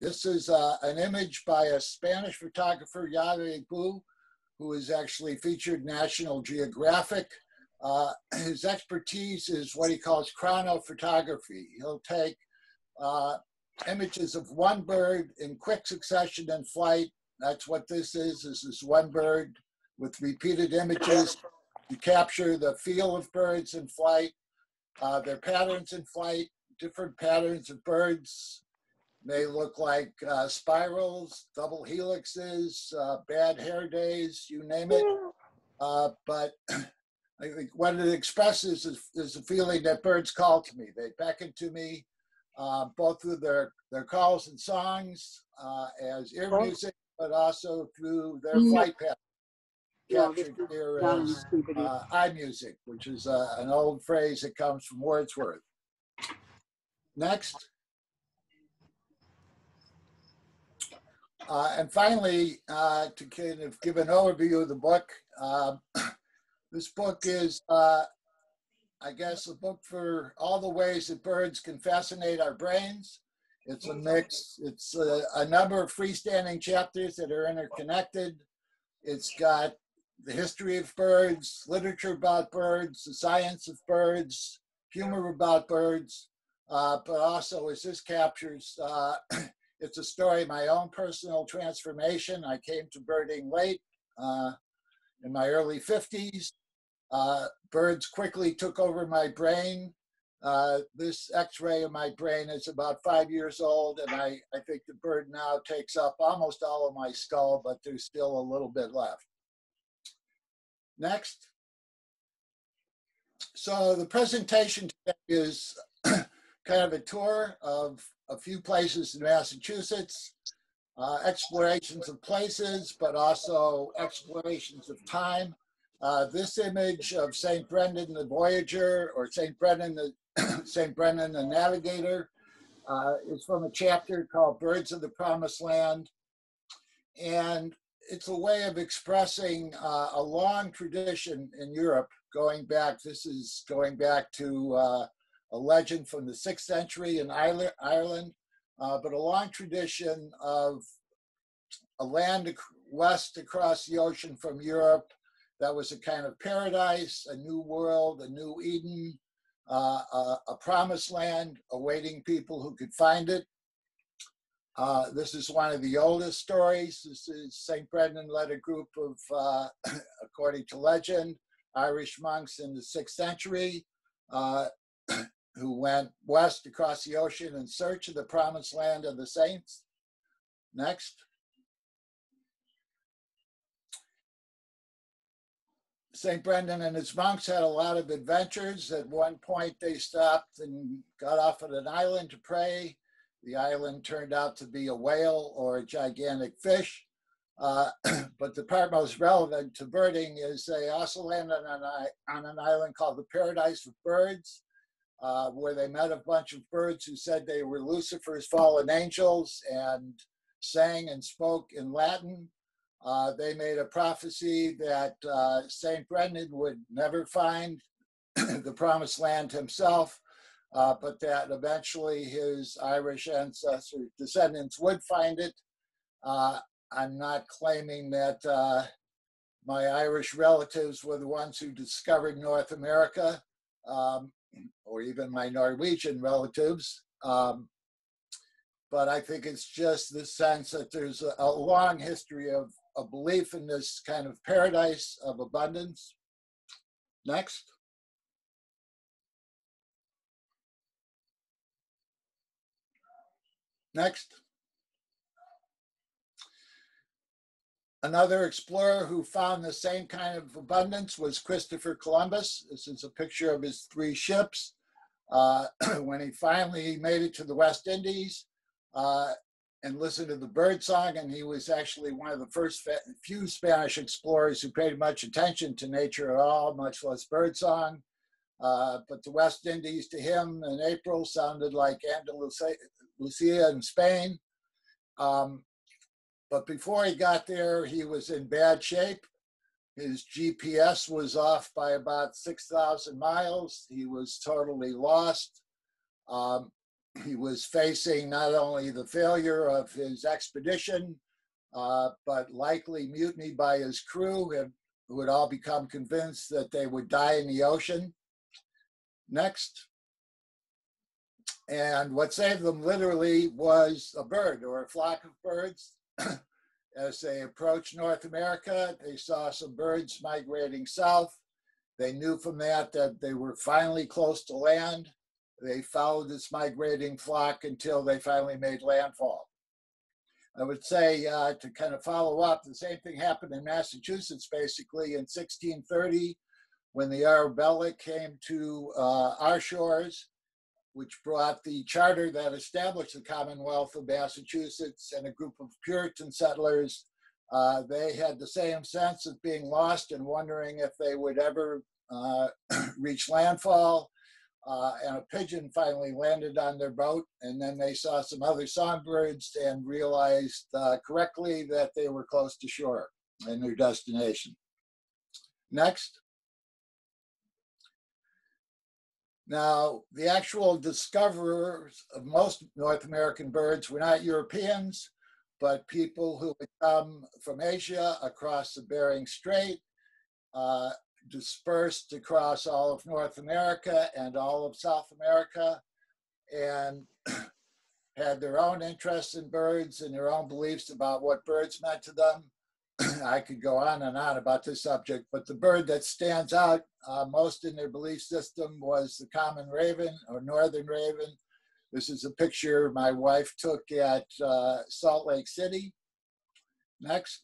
This is uh, an image by a Spanish photographer, Xavi Bou, who is actually featured National Geographic. Uh, his expertise is what he calls chronophotography. He'll take uh, images of one bird in quick succession in flight. That's what this is. This is one bird with repeated images to capture the feel of birds in flight, uh, their patterns in flight, different patterns of birds, may look like uh, spirals, double helixes, uh, bad hair days, you name it. Uh, but I think what it expresses is, is the feeling that birds call to me. They beckon to me, uh, both through their, their calls and songs uh, as ear music, but also through their mm-hmm. flight pattern. Captured here as uh, eye music, which is an old phrase that comes from Wordsworth. Next. Uh, and finally, uh, to kind of give an overview of the book, um, this book is, uh, I guess, a book for all the ways that birds can fascinate our brains. It's a mix, it's a, a number of freestanding chapters that are interconnected. It's got the history of birds, literature about birds, the science of birds, humor about birds, uh, but also as this captures uh, It's a story of my own personal transformation. I came to birding late uh, in my early 50s. Uh, birds quickly took over my brain. Uh, this x-ray of my brain is about five years old and I, I think the bird now takes up almost all of my skull, but there's still a little bit left. Next. So the presentation today is kind of a tour of a few places in Massachusetts, uh, explorations of places, but also explorations of time. Uh, this image of St. Brendan the Voyager or St. Brendan the St. Brendan the Navigator uh, is from a chapter called Birds of the Promised Land. And it's a way of expressing uh, a long tradition in Europe going back, this is going back to uh, a legend from the sixth century in Ireland, uh, but a long tradition of a land west across the ocean from Europe that was a kind of paradise, a new world, a new Eden, uh, a, a, promised land awaiting people who could find it. Uh, this is one of the oldest stories. This is St. Brendan led a group of, uh, according to legend, Irish monks in the sixth century uh, who went west across the ocean in search of the promised land of the saints. Next. St. Brendan and his monks had a lot of adventures. At one point, they stopped and got off at an island to pray. The island turned out to be a whale or a gigantic fish. Uh, but the part most relevant to birding is they also landed on, on an island called the Paradise of Birds uh, where they met a bunch of birds who said they were Lucifer's fallen angels and sang and spoke in Latin. Uh, they made a prophecy that uh, St. Brendan would never find the promised land himself, uh, but that eventually his Irish ancestor descendants would find it. Uh, I'm not claiming that uh, my Irish relatives were the ones who discovered North America. Um, or even my Norwegian relatives. Um, but I think it's just the sense that there's a, a long history of a belief in this kind of paradise of abundance. Next. Next. Another explorer who found the same kind of abundance was Christopher Columbus. This is a picture of his three ships. Uh, when he finally made it to the West Indies uh, and listened to the bird song, and he was actually one of the first few Spanish explorers who paid much attention to nature at all, much less bird song. Uh, but the West Indies to him in April sounded like Andalusia in Spain. Um, but before he got there, he was in bad shape. His GPS was off by about 6,000 miles. He was totally lost. Um, he was facing not only the failure of his expedition, uh, but likely mutiny by his crew, who had all become convinced that they would die in the ocean. Next. And what saved them literally was a bird or a flock of birds. As they approached North America, they saw some birds migrating south. They knew from that that they were finally close to land. They followed this migrating flock until they finally made landfall. I would say uh, to kind of follow up, the same thing happened in Massachusetts basically in 1630 when the Arabella came to uh, our shores, which brought the charter that established the Commonwealth of Massachusetts and a group of Puritan settlers. Uh, they had the same sense of being lost and wondering if they would ever uh, reach landfall uh, and a pigeon finally landed on their boat. And then they saw some other songbirds and realized uh, correctly that they were close to shore and their destination. Next. Now, the actual discoverers of most North American birds were not Europeans, but people who had come from Asia across the Bering Strait, uh, dispersed across all of North America and all of South America and had their own interests in birds and their own beliefs about what birds meant to them. I could go on and on about this subject, but the bird that stands out uh, most in their belief system was the common raven or northern raven. This is a picture my wife took at uh, Salt Lake City. Next.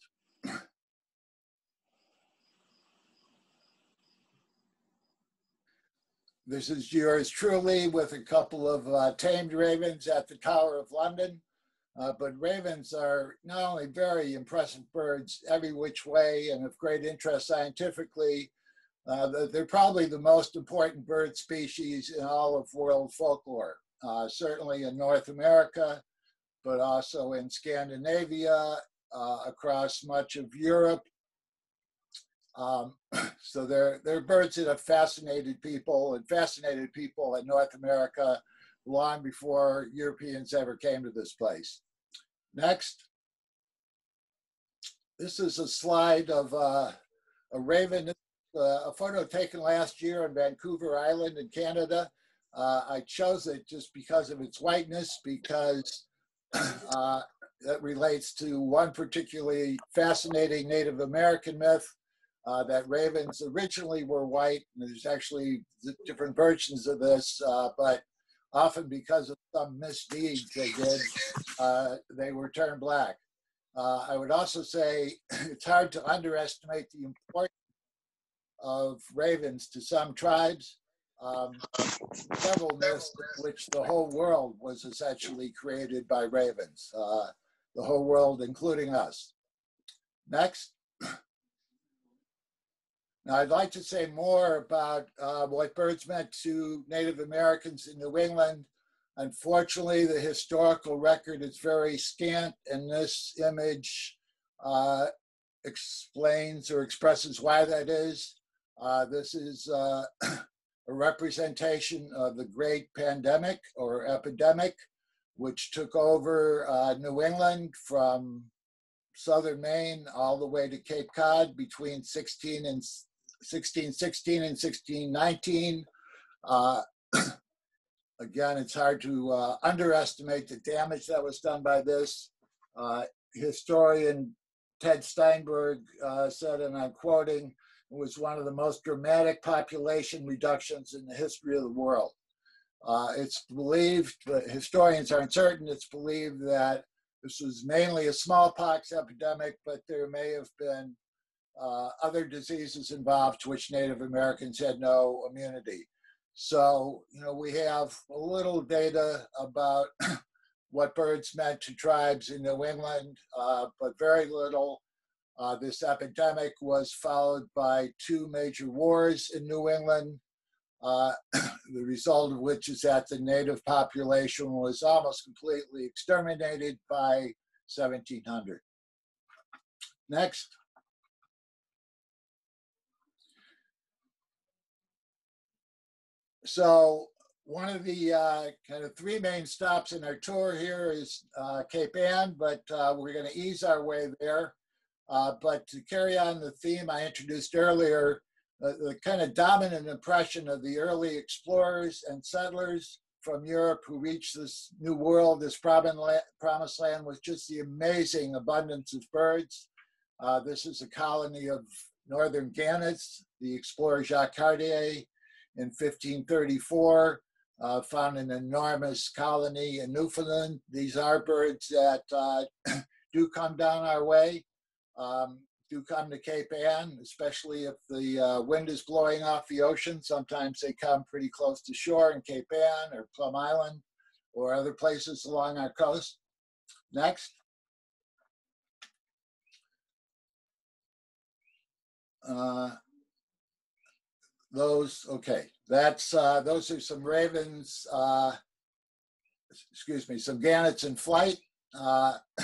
This is yours truly with a couple of uh, tamed ravens at the Tower of London. Uh, but ravens are not only very impressive birds every which way and of great interest scientifically, uh, they're probably the most important bird species in all of world folklore, uh, certainly in North America, but also in Scandinavia, uh, across much of Europe, um, so they're, they're birds that have fascinated people and fascinated people in North America long before Europeans ever came to this place. Next. This is a slide of uh, a raven, uh, a photo taken last year on Vancouver Island in Canada. Uh, I chose it just because of its whiteness, because uh, it relates to one particularly fascinating Native American myth uh, that ravens originally were white. There's actually different versions of this, uh, but often because of some misdeeds they did, uh, they were turned black. Uh, I would also say it's hard to underestimate the importance of ravens to some tribes. Um, several myths which the whole world was essentially created by ravens, uh, the whole world, including us. Next. Now, I'd like to say more about uh, what birds meant to Native Americans in New England. Unfortunately, the historical record is very scant, and this image uh, explains or expresses why that is. Uh, this is uh, a representation of the great pandemic or epidemic, which took over uh, New England from southern Maine all the way to Cape Cod between 16 and 1616 and 1619. Uh, again, it's hard to uh, underestimate the damage that was done by this. Uh, historian Ted Steinberg uh, said, and I'm quoting, it was one of the most dramatic population reductions in the history of the world. Uh, it's believed, but historians aren't certain, it's believed that this was mainly a smallpox epidemic, but there may have been uh, other diseases involved to which Native Americans had no immunity. So, you know, we have a little data about what birds meant to tribes in New England, uh, but very little. Uh, this epidemic was followed by two major wars in New England, uh, the result of which is that the native population was almost completely exterminated by 1700. Next. So one of the uh, kind of three main stops in our tour here is uh, Cape Ann, but uh, we're going to ease our way there. Uh, but to carry on the theme I introduced earlier, the kind of dominant impression of the early explorers and settlers from Europe who reached this new world, this promised land, was just the amazing abundance of birds. Uh, this is a colony of northern gannets. The explorer Jacques Cartier in 1534 uh, found an enormous colony in Newfoundland. These are birds that uh, do come down our way, um, do come to Cape Ann, especially if the uh, wind is blowing off the ocean. Sometimes they come pretty close to shore in Cape Ann or Plum Island or other places along our coast. Next. Uh, those, okay, that's, uh, those are some ravens, uh, excuse me, some gannets in flight. Uh,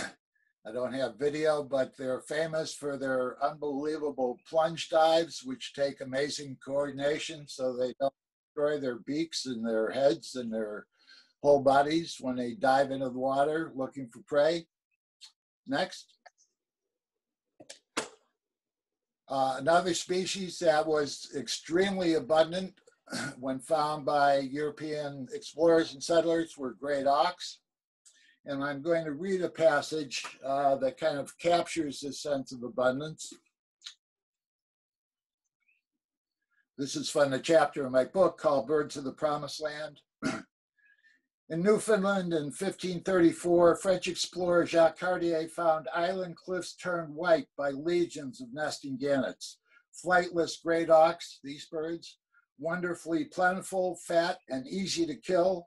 I don't have video, but they're famous for their unbelievable plunge dives, which take amazing coordination so they don't destroy their beaks and their heads and their whole bodies when they dive into the water looking for prey. Next. Uh, another species that was extremely abundant when found by European explorers and settlers were great auks. And I'm going to read a passage uh, that kind of captures this sense of abundance. This is from a chapter in my book called Birds of the Promised Land. In Newfoundland in 1534, French explorer Jacques Cartier found island cliffs turned white by legions of nesting gannets. Flightless great auks, these birds, wonderfully plentiful, fat, and easy to kill,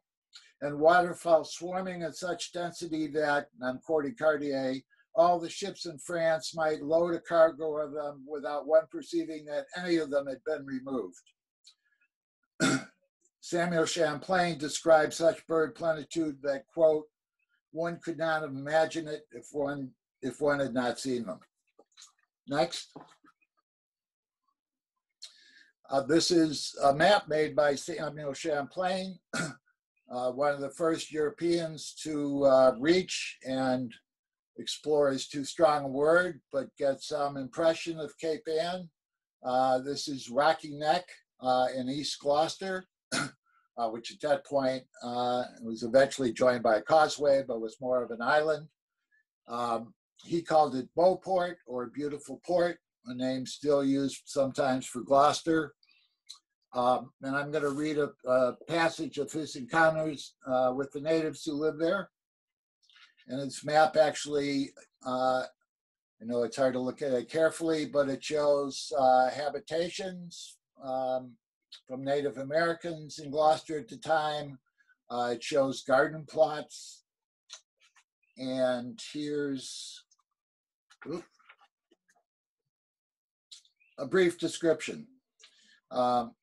and waterfowl swarming at such density that, I'm quoting Cartier, all the ships in France might load a cargo of them without one perceiving that any of them had been removed. Samuel Champlain described such bird plenitude that, quote, one could not imagine it if one if one had not seen them. Next. Uh, this is a map made by Samuel Champlain, uh, one of the first Europeans to uh, reach and explore is too strong a word, but get some impression of Cape Ann. Uh, this is Rocky Neck uh, in East Gloucester uh, which at that point uh, was eventually joined by a causeway, but was more of an island. Um, he called it Beauport or Beautiful Port, a name still used sometimes for Gloucester. Um, and I'm going to read a, a, passage of his encounters uh, with the natives who live there. And this map actually, uh, I know it's hard to look at it carefully, but it shows uh, habitations, um, from Native Americans in Gloucester at the time. Uh, it shows garden plots. And here's a brief description. Um,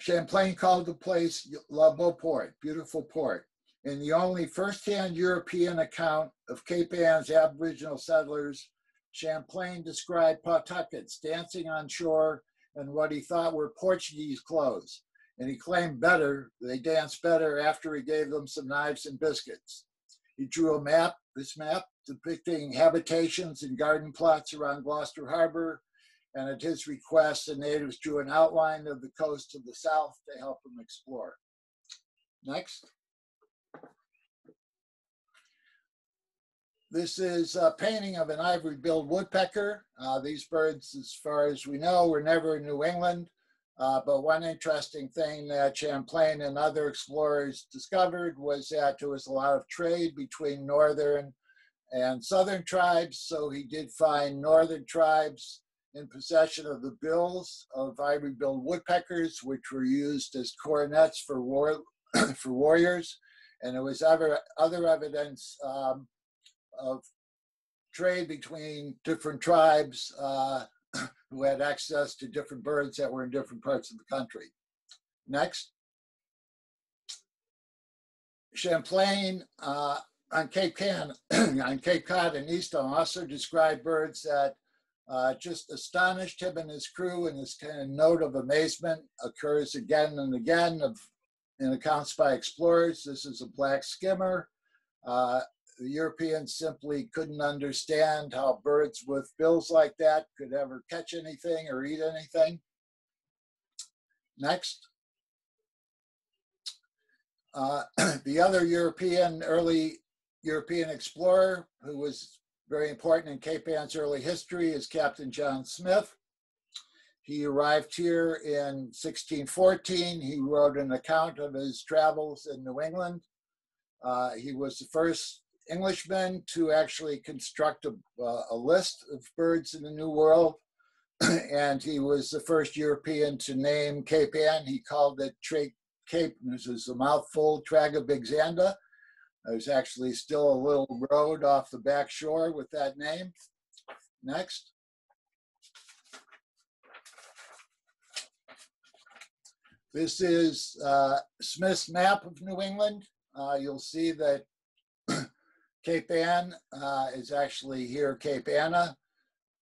Champlain called the place La Beauport, beautiful port. In the only first-hand European account of Cape Ann's Aboriginal settlers, Champlain described Pawtuckets dancing on shore and what he thought were Portuguese clothes. And he claimed better, they danced better after he gave them some knives and biscuits. He drew a map, this map, depicting habitations and garden plots around Gloucester Harbor. And at his request, the natives drew an outline of the coast to the south to help him explore. Next. This is a painting of an ivory-billed woodpecker. Uh, these birds, as far as we know, were never in New England. Uh, but one interesting thing that Champlain and other explorers discovered was that there was a lot of trade between northern and southern tribes. So he did find northern tribes in possession of the bills of ivory-billed woodpeckers, which were used as coronets for war for warriors. And there was other other evidence um, of trade between different tribes uh, who had access to different birds that were in different parts of the country. Next. Champlain uh, on Cape Can, on Cape Cod and Eastham also described birds that uh, just astonished him and his crew, and this kind of note of amazement occurs again and again of in accounts by explorers. This is a black skimmer. Uh, the Europeans simply couldn't understand how birds with bills like that could ever catch anything or eat anything. Next. Uh, the other European, early European explorer who was very important in Cape Ann's early history is Captain John Smith. He arrived here in 1614. He wrote an account of his travels in New England. Uh, he was the first Englishman to actually construct a, uh, a list of birds in the New World. and he was the first European to name Cape Ann. He called it Tra- Cape, this is a mouthful, Tragabigzanda. There's actually still a little road off the back shore with that name. Next. This is uh, Smith's map of New England. Uh, you'll see that Cape Ann uh, is actually here, Cape Anna,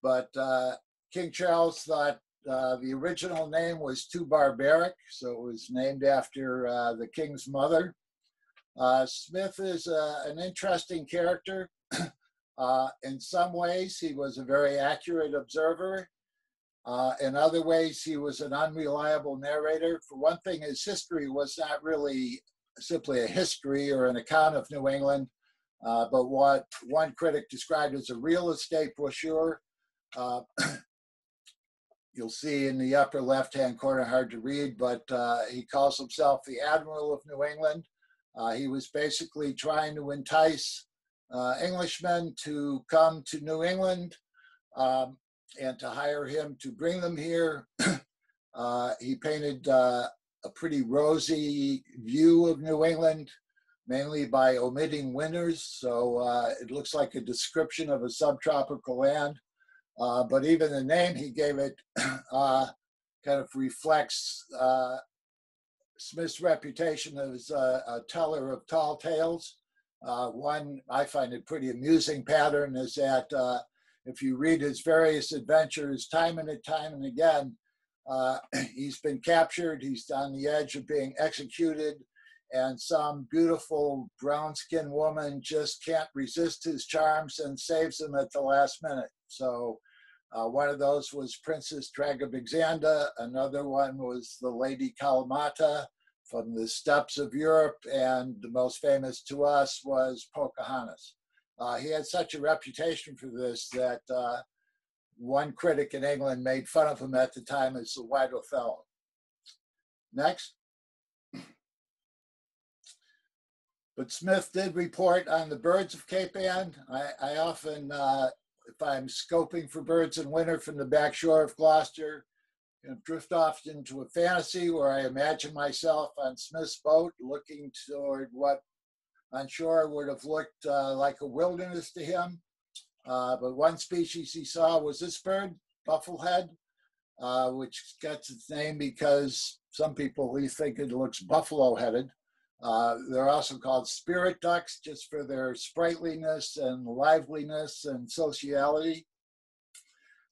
but uh, King Charles thought uh, the original name was too barbaric, so it was named after uh, the king's mother. Uh, Smith is uh, an interesting character. in some ways, he was a very accurate observer. in other ways, he was an unreliable narrator. For one thing, his history was not really simply a history or an account of New England, uh, but what one critic described as a real estate brochure. Uh, you'll see in the upper left-hand corner, hard to read, but uh, he calls himself the Admiral of New England. Uh, he was basically trying to entice uh, Englishmen to come to New England um, and to hire him to bring them here. Uh, he painted a pretty rosy view of New England mainly by omitting winters. So uh, it looks like a description of a subtropical land. Uh, but even the name he gave it uh, kind of reflects uh, Smith's reputation as a, teller of tall tales. Uh, one I find a pretty amusing pattern is that uh, if you read his various adventures time and time and again, he's been captured, he's on the edge of being executed, and some beautiful brown skinned woman just can't resist his charms and saves him at the last minute. So uh, one of those was Princess Tragabigzanda. Another one was the Lady Callamata from the steppes of Europe. And the most famous to us was Pocahontas. Uh, he had such a reputation for this that uh, one critic in England made fun of him at the time as the White Othello. Next. But Smith did report on the birds of Cape Ann. I, I often, uh, if I'm scoping for birds in winter from the back shore of Gloucester, you know, drift off into a fantasy where I imagine myself on Smith's boat looking toward what on shore would have looked uh, like a wilderness to him. Uh, but one species he saw was this bird, bufflehead, uh, which gets its name because some people think it looks buffalo headed. Uh, they're also called spirit ducks just for their sprightliness and liveliness and sociality.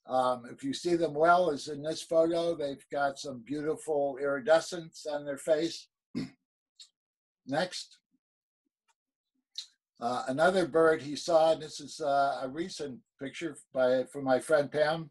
Um, if you see them well, as in this photo, they've got some beautiful iridescence on their face. Next. Uh, another bird he saw, and this is uh, a recent picture by from my friend Pam,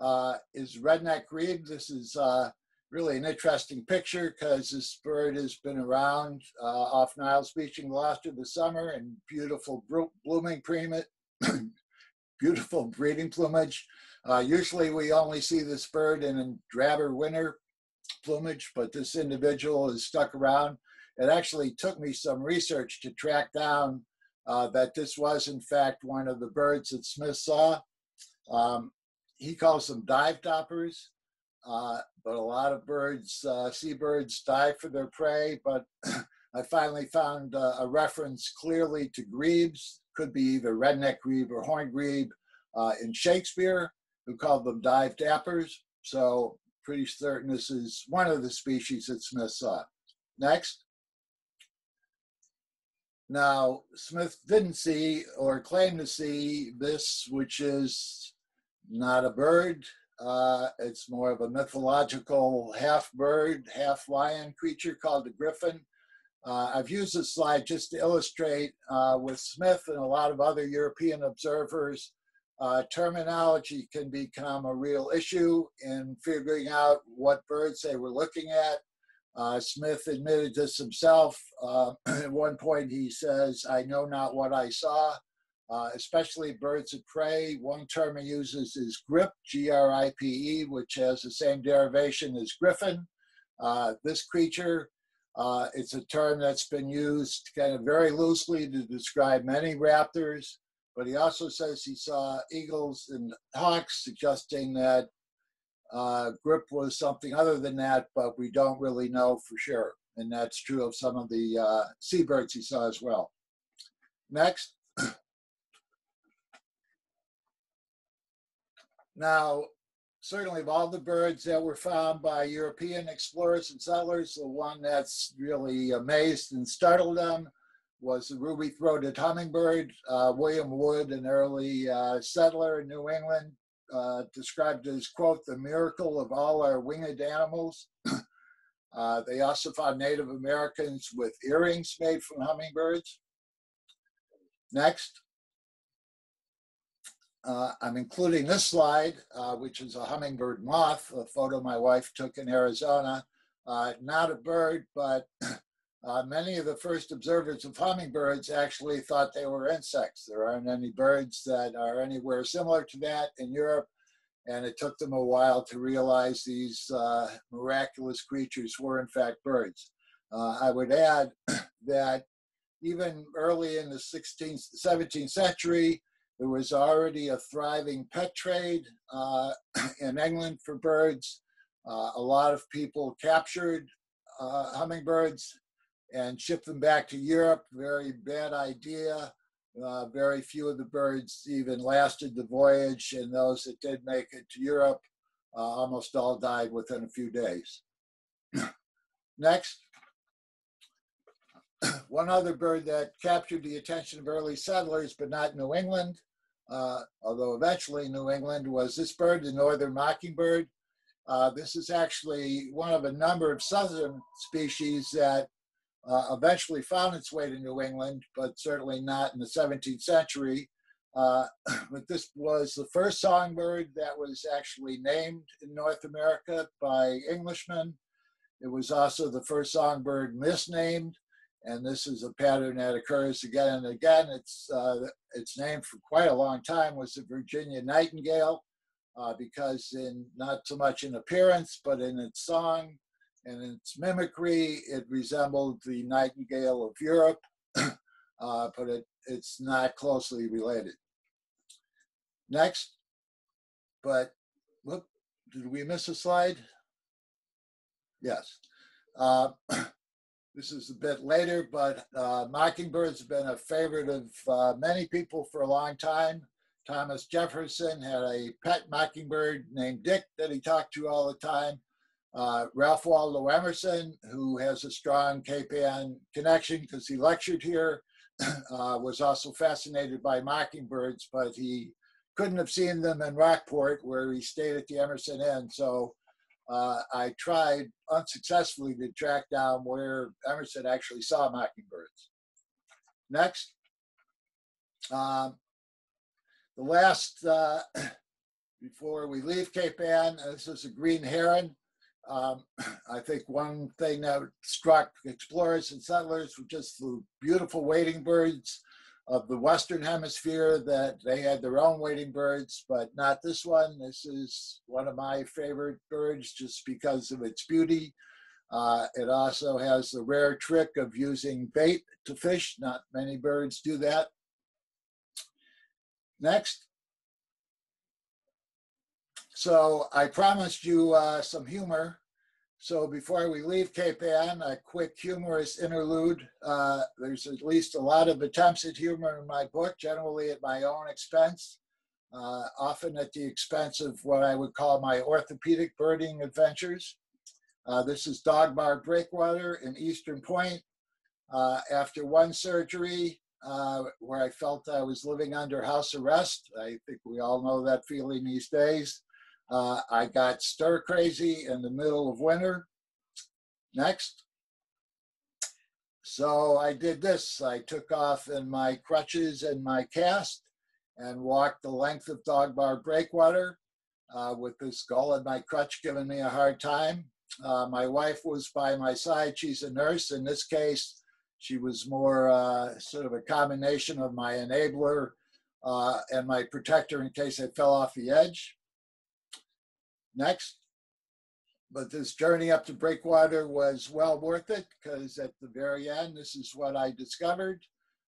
uh, is redneck grebe. This is uh, really an interesting picture because this bird has been around uh, off Niles Beach in Gloucester this summer and beautiful blooming primate, beautiful breeding plumage. Uh, usually we only see this bird in drabber winter plumage, but this individual is stuck around. It actually took me some research to track down uh, that this was in fact one of the birds that Smith saw. Um, he calls them dive toppers. Uh, but a lot of birds, uh, seabirds, die for their prey. But I finally found uh, a reference clearly to grebes, could be either redneck grebe or horned grebe uh, in Shakespeare, who called them dive dappers. So pretty certain this is one of the species that Smith saw. Next. Now, Smith didn't see or claim to see this, which is not a bird, Uh, it's more of a mythological half bird, half lion creature called the griffin. Uh, I've used this slide just to illustrate uh, with Smith and a lot of other European observers, uh, terminology can become a real issue in figuring out what birds they were looking at. Uh, Smith admitted this himself. Uh, at one point, he says, I know not what I saw, uh, especially birds of prey. One term he uses is grip, G R I P E, which has the same derivation as griffin. Uh, this creature, uh, it's a term that's been used kind of very loosely to describe many raptors, but he also says he saw eagles and hawks, suggesting that uh, grip was something other than that, but we don't really know for sure. And that's true of some of the uh, seabirds he saw as well. Next. Now, certainly of all the birds that were found by European explorers and settlers, the one that's really amazed and startled them was the ruby-throated hummingbird. Uh, William Wood, an early uh, settler in New England, uh, described as, quote, the miracle of all our winged animals. uh, they also found Native Americans with earrings made from hummingbirds. Next. Uh, I'm including this slide, uh, which is a hummingbird moth, a photo my wife took in Arizona. Uh, not a bird, but Uh, many of the first observers of hummingbirds actually thought they were insects. There aren't any birds that are anywhere similar to that in Europe, and it took them a while to realize these uh, miraculous creatures were in fact birds. Uh, I would add that even early in the 16th, 17th century, there was already a thriving pet trade uh, in England for birds. Uh, a lot of people captured uh, hummingbirds and shipped them back to Europe. Very bad idea. Uh, very few of the birds even lasted the voyage, and those that did make it to Europe uh, almost all died within a few days. Next. One other bird that captured the attention of early settlers, but not New England, uh, although eventually New England, was this bird, the northern mockingbird. Uh, this is actually one of a number of southern species that uh, eventually found its way to New England, but certainly not in the 17th century. Uh, but this was the first songbird that was actually named in North America by Englishmen. It was also the first songbird misnamed, and this is a pattern that occurs again and again. It's uh, its name for quite a long time was the Virginia nightingale, uh, because in not so much in appearance but in its song, and its mimicry, it resembled the nightingale of Europe, uh, but it, it's not closely related. Next, but whoop, did we miss a slide? Yes. This is a bit later, but uh, mockingbirds have been a favorite of uh, many people for a long time. Thomas Jefferson had a pet mockingbird named Dick that he talked to all the time. Uh, Ralph Waldo Emerson, who has a strong Ann connection because he lectured here, uh, was also fascinated by mockingbirds, but he couldn't have seen them in Rockport where he stayed at the Emerson Inn. So uh, I tried unsuccessfully to track down where Emerson actually saw mockingbirds. Next. Um, the last, uh, before we leave Cape Ann, this is a green heron. Um, I think one thing that struck explorers and settlers was just the beautiful wading birds of the Western Hemisphere that they had their own wading birds, but not this one. This is one of my favorite birds just because of its beauty. Uh, it also has the rare trick of using bait to fish. Not many birds do that. Next. So I promised you uh, some humor. So before we leave Cape Ann, a quick humorous interlude. Uh, there's at least a lot of attempts at humor in my book, generally at my own expense, uh, often at the expense of what I would call my orthopedic birding adventures. Uh, this is Dog Bar Breakwater in Eastern Point. Uh, after one surgery, uh, where I felt I was living under house arrest, I think we all know that feeling these days. Uh, I got stir crazy in the middle of winter. Next. So I did this. I took off in my crutches and my cast and walked the length of Dog Bar Breakwater uh, with this gull in my crutch giving me a hard time. Uh, my wife was by my side. She's a nurse. In this case, she was more uh, sort of a combination of my enabler uh, and my protector in case I fell off the edge. Next but this journey up to Breakwater was well worth it because at the very end, this is what I discovered.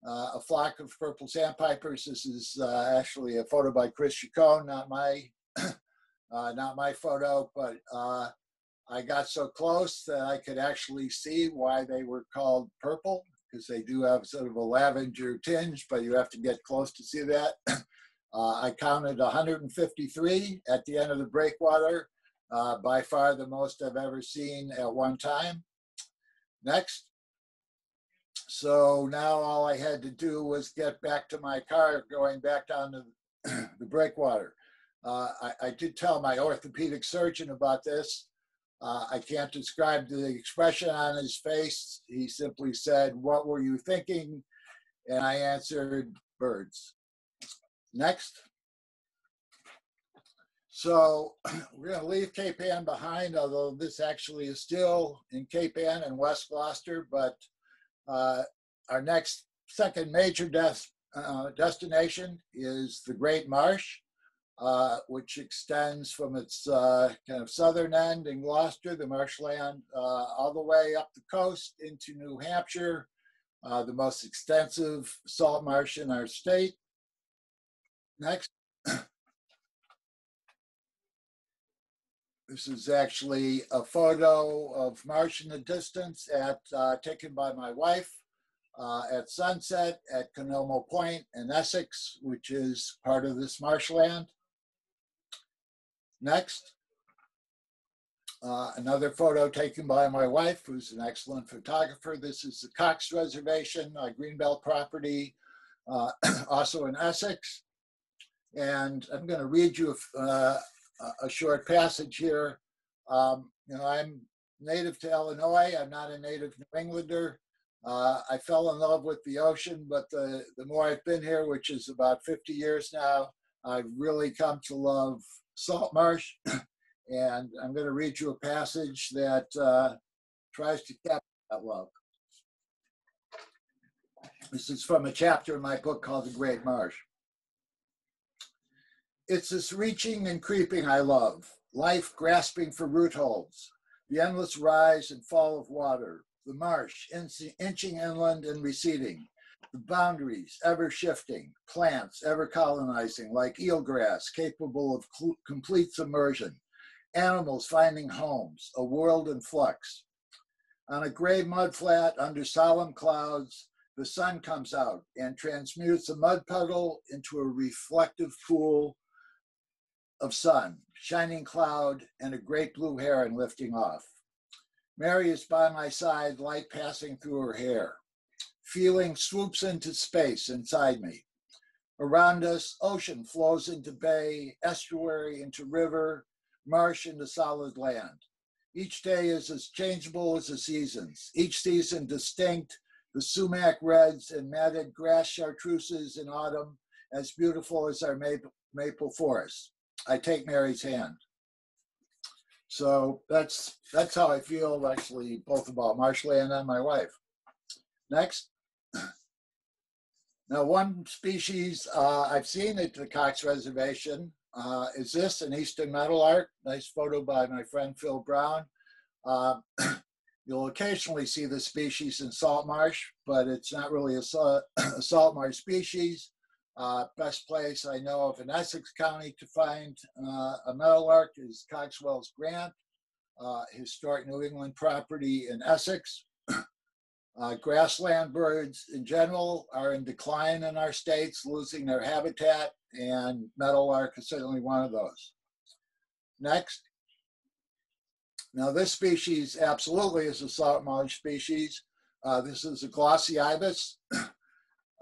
Uh, a flock of purple sandpipers. This is uh, actually a photo by Chris Chacon, not my, uh, not my photo, but uh, I got so close that I could actually see why they were called purple because they do have sort of a lavender tinge, but you have to get close to see that. Uh, I counted 153 at the end of the breakwater uh, by far the most I've ever seen at one time. Next. So now all I had to do was get back to my car going back down to the breakwater. Uh, I, I, did tell my orthopedic surgeon about this. Uh, I can't describe the expression on his face. He simply said, What were you thinking? And I answered, Birds. Next. So we're going to leave Cape Ann behind, although this actually is still in Cape Ann and West Gloucester. But uh, our next second major des- uh, destination is the Great Marsh, uh, which extends from its uh, kind of southern end in Gloucester, the marshland, uh, all the way up the coast into New Hampshire, uh, the most extensive salt marsh in our state. Next. This is actually a photo of marsh in the distance at uh, taken by my wife uh, at sunset at Conomo Point in Essex, which is part of this marshland. Next. Uh, another photo taken by my wife, who's an excellent photographer. This is the Cox Reservation, a Greenbelt property, uh, also in Essex. And I'm going to read you uh, a short passage here. Um, you know, I'm native to Illinois. I'm not a native New Englander. Uh, I fell in love with the ocean, but the, the more I've been here, which is about 50 years now, I've really come to love salt marsh. and I'm going to read you a passage that uh, tries to capture that love. This is from a chapter in my book called The Great Marsh. It's this reaching and creeping I love, life grasping for root holds, the endless rise and fall of water, the marsh inching inland and receding, the boundaries ever shifting, plants ever colonizing like eelgrass capable of cl- complete submersion, animals finding homes, a world in flux. On a gray mudflat under solemn clouds, the sun comes out and transmutes a mud puddle into a reflective pool of sun, shining cloud, and a great blue heron lifting off. Mary is by my side, light passing through her hair. Feeling swoops into space inside me. Around us, ocean flows into bay, estuary into river, marsh into solid land. Each day is as changeable as the seasons, each season distinct, the sumac reds and matted grass chartreuses in autumn, as beautiful as our maple, maple forest. I take Mary's hand. So that's that's how I feel actually both about marshland and my wife. Next. Now, one species uh, I've seen at the Cox Reservation uh, is this, an eastern meadowlark. Nice photo by my friend Phil Brown. Uh, you'll occasionally see the species in salt marsh, but it's not really a, a salt marsh species. Uh, best place I know of in Essex County to find uh, a meadowlark is Cogswell's Grant, uh, historic New England property in Essex. Uh, grassland birds in general are in decline in our states, losing their habitat, and meadowlark is certainly one of those. Next. Now, this species absolutely is a salt marsh species. Uh, this is a glossy ibis.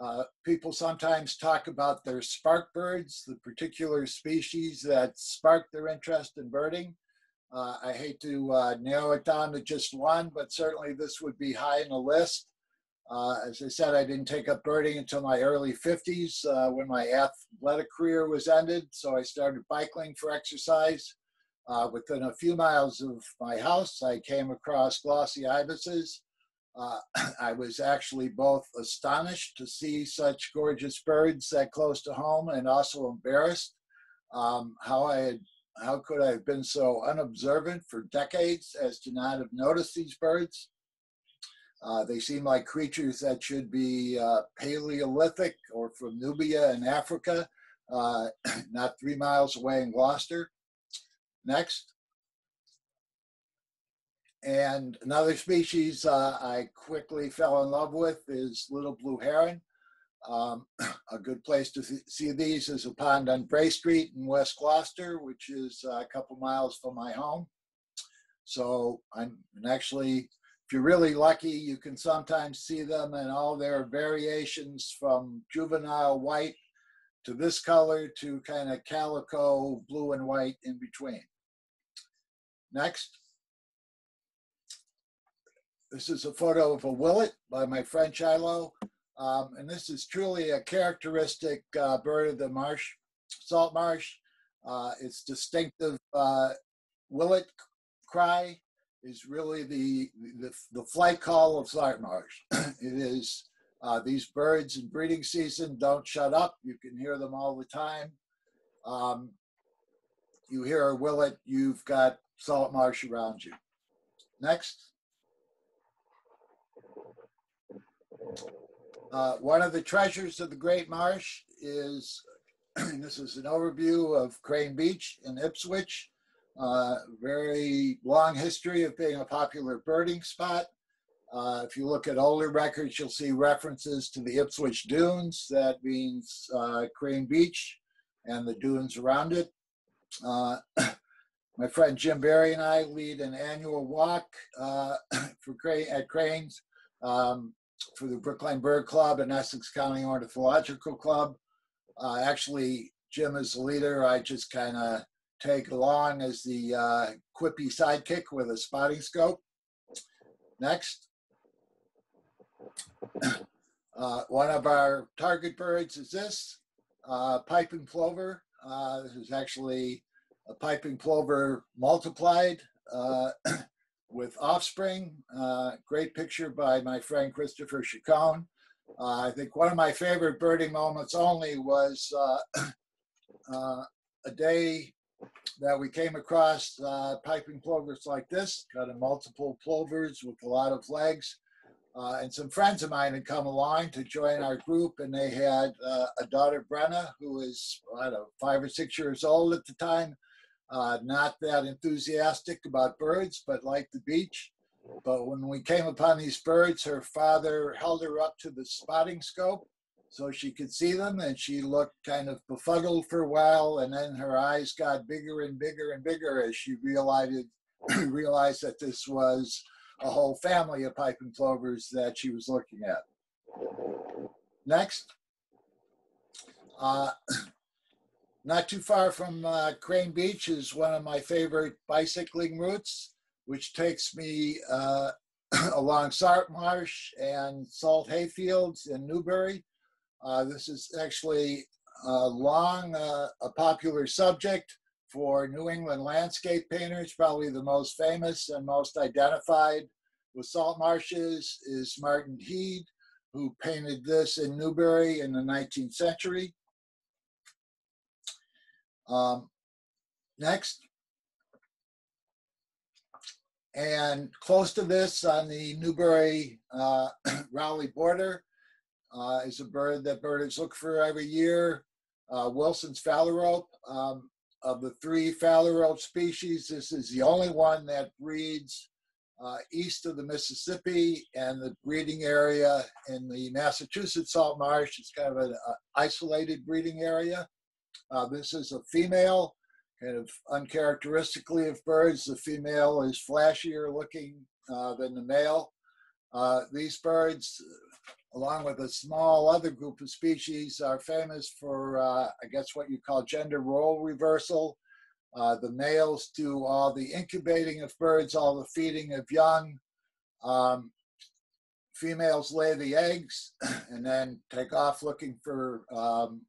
Uh, people sometimes talk about their spark birds, the particular species that spark their interest in birding. Uh, I hate to uh, narrow it down to just one, but certainly this would be high in the list. Uh, as I said, I didn't take up birding until my early 50s uh, when my athletic career was ended. So I started biking for exercise. Within a few miles of my house, I came across glossy ibises. Uh, I was actually both astonished to see such gorgeous birds that close to home and also embarrassed um, how I had how could I have been so unobservant for decades as to not have noticed these birds? Uh, they seem like creatures that should be uh, Paleolithic or from Nubia in Africa, uh, not three miles away in Gloucester. Next. And another species uh, I quickly fell in love with is little blue heron. Um, a good place to see these is a pond on Bray Street in West Gloucester, which is a couple miles from my home. So I'm actually, if you're really lucky, you can sometimes see them in all their variations from juvenile white to this color to kind of calico blue and white in between. Next. This is a photo of a willet by my friend Shiloh. Um, and this is truly a characteristic uh, bird of the marsh, salt marsh. Uh, its distinctive uh, willet cry is really the, the, the flight call of salt marsh. it is uh, these birds in breeding season don't shut up. You can hear them all the time. Um, you hear a willet, you've got salt marsh around you. Next. Uh, one of the treasures of the Great Marsh is, this is an overview of Crane Beach in Ipswich. Uh, very long history of being a popular birding spot. Uh, if you look at older records, you'll see references to the Ipswich Dunes. That means uh, Crane Beach and the dunes around it. Uh, my friend Jim Barry and I lead an annual walk uh, for Crane, at Cranes. Um, for the Brookline Bird Club and Essex County Ornithological Club. Uh, actually, Jim is the leader. I just kind of take along as the uh, quippy sidekick with a spotting scope. Next. Uh, one of our target birds is this, uh, piping plover. Uh, this is actually a piping plover multiplied. With offspring. Uh, great picture by my friend Christopher Chacon. Uh, I think one of my favorite birding moments only was uh, uh a day that we came across uh, piping plovers like this, kind of multiple plovers with a lot of legs. Uh, and some friends of mine had come along to join our group, and they had a daughter, Brenna, who is, I don't know, five or six years old at the time uh, not that enthusiastic about birds, but liked the beach. But when we came upon these birds, her father held her up to the spotting scope so she could see them, and she looked kind of befuddled for a while, and then her eyes got bigger and bigger and bigger as she realized realized that this was a whole family of piping plovers that she was looking at. Next. Uh, Not too far from uh, Crane Beach is one of my favorite bicycling routes, which takes me uh, along Salt Marsh and Salt Hayfields in Newbury. Uh, this is actually a long, uh, a popular subject for New England landscape painters. Probably the most famous and most identified with salt marshes is Martin Heade, who painted this in Newbury in the 19th century. Um, next. And close to this on the Newbury uh, Rowley border uh, is a bird that birders look for every year. Uh, Wilson's phalarope. Um, of the three phalarope species, this is the only one that breeds uh, east of the Mississippi and the breeding area in the Massachusetts salt marsh. It's kind of an uh, isolated breeding area. Uh, this is a female, kind of uncharacteristically of birds. The female is flashier looking uh, than the male. Uh, these birds, along with a small other group of species, are famous for, uh, I guess, what you call gender role reversal. Uh, the males do all the incubating of birds, all the feeding of young. Um, females lay the eggs and then take off looking for um,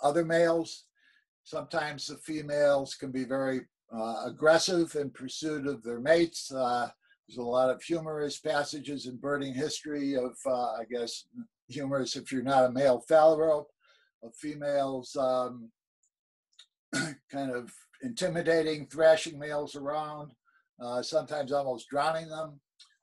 other males. Sometimes the females can be very uh, aggressive in pursuit of their mates. Uh, there's a lot of humorous passages in birding history of, uh, I guess, humorous if you're not a male phalarope, of females um, kind of intimidating, thrashing males around, uh, sometimes almost drowning them.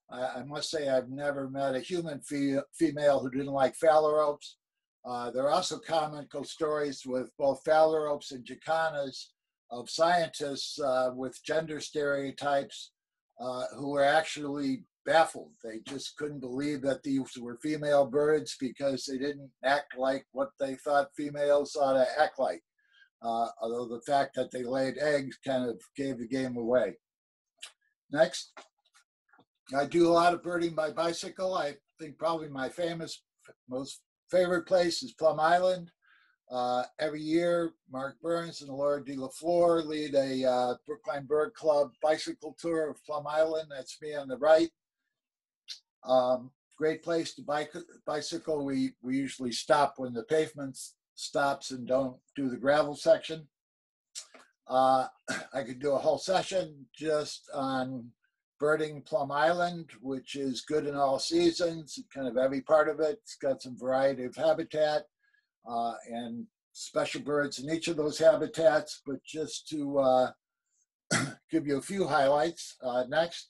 I, must say I've never met a human fe- female who didn't like phalaropes. Uh, there are also comical stories with both phalaropes and jacanas of scientists uh, with gender stereotypes uh, who were actually baffled. They just couldn't believe that these were female birds because they didn't act like what they thought females ought to act like. Uh, although the fact that they laid eggs kind of gave the game away. Next. I do a lot of birding by bicycle. I think probably my famous, most favorite place is Plum Island. Uh, every year, Mark Burns and Laura De La Flor lead a uh, Brookline Bird Club bicycle tour of Plum Island. That's me on the right. Um, great place to bike, bicycle. We, we usually stop when the pavement stops and don't do the gravel section. Uh, I could do a whole session just on birding Plum Island, which is good in all seasons, kind of every part of it. It's got some variety of habitat uh, and special birds in each of those habitats, but just to uh, give you a few highlights. Uh, next.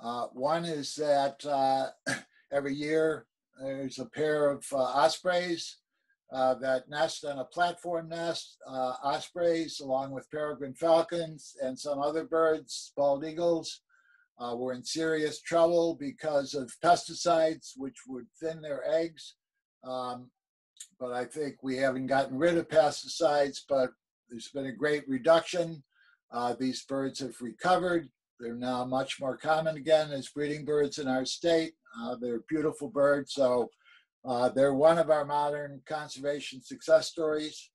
Uh, one is that uh, every year there's a pair of uh, ospreys uh, that nest on a platform nest, uh, ospreys along with peregrine falcons and some other birds, bald eagles, uh, were in serious trouble because of pesticides, which would thin their eggs. Um, but I think we haven't gotten rid of pesticides, but there's been a great reduction. Uh, these birds have recovered. They're now much more common again as breeding birds in our state. Uh, they're beautiful birds, so uh, they're one of our modern conservation success stories.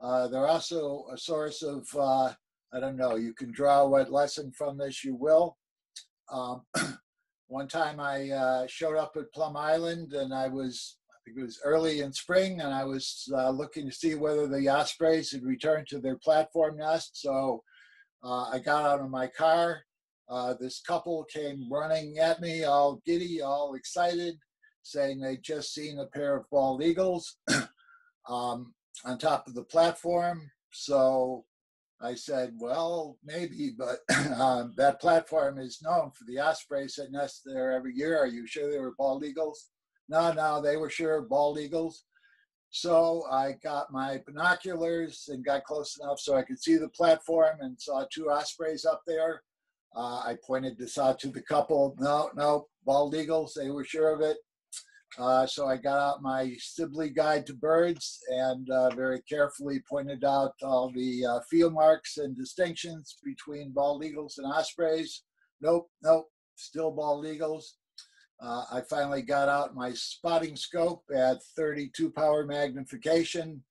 Uh, they're also a source of, uh, I don't know, you can draw what lesson from this you will. Um, one time I uh, showed up at Plum Island and I was, I think it was early in spring, and I was uh, looking to see whether the ospreys had returned to their platform nest. So uh, I got out of my car. this couple came running at me, all giddy, all excited saying they'd just seen a pair of bald eagles um, on top of the platform. So I said, well, maybe, but um, that platform is known for the ospreys that nest there every year. Are you sure they were bald eagles? No, no, they were sure bald eagles. So I got my binoculars and got close enough so I could see the platform and saw two ospreys up there. Uh, I pointed this out to the couple. No, no, bald eagles. They were sure of it. Uh, so I got out my Sibley Guide to Birds and uh, very carefully pointed out all the uh, field marks and distinctions between bald eagles and ospreys. Nope, nope, still bald eagles. Uh, I finally got out my spotting scope at 32 power magnification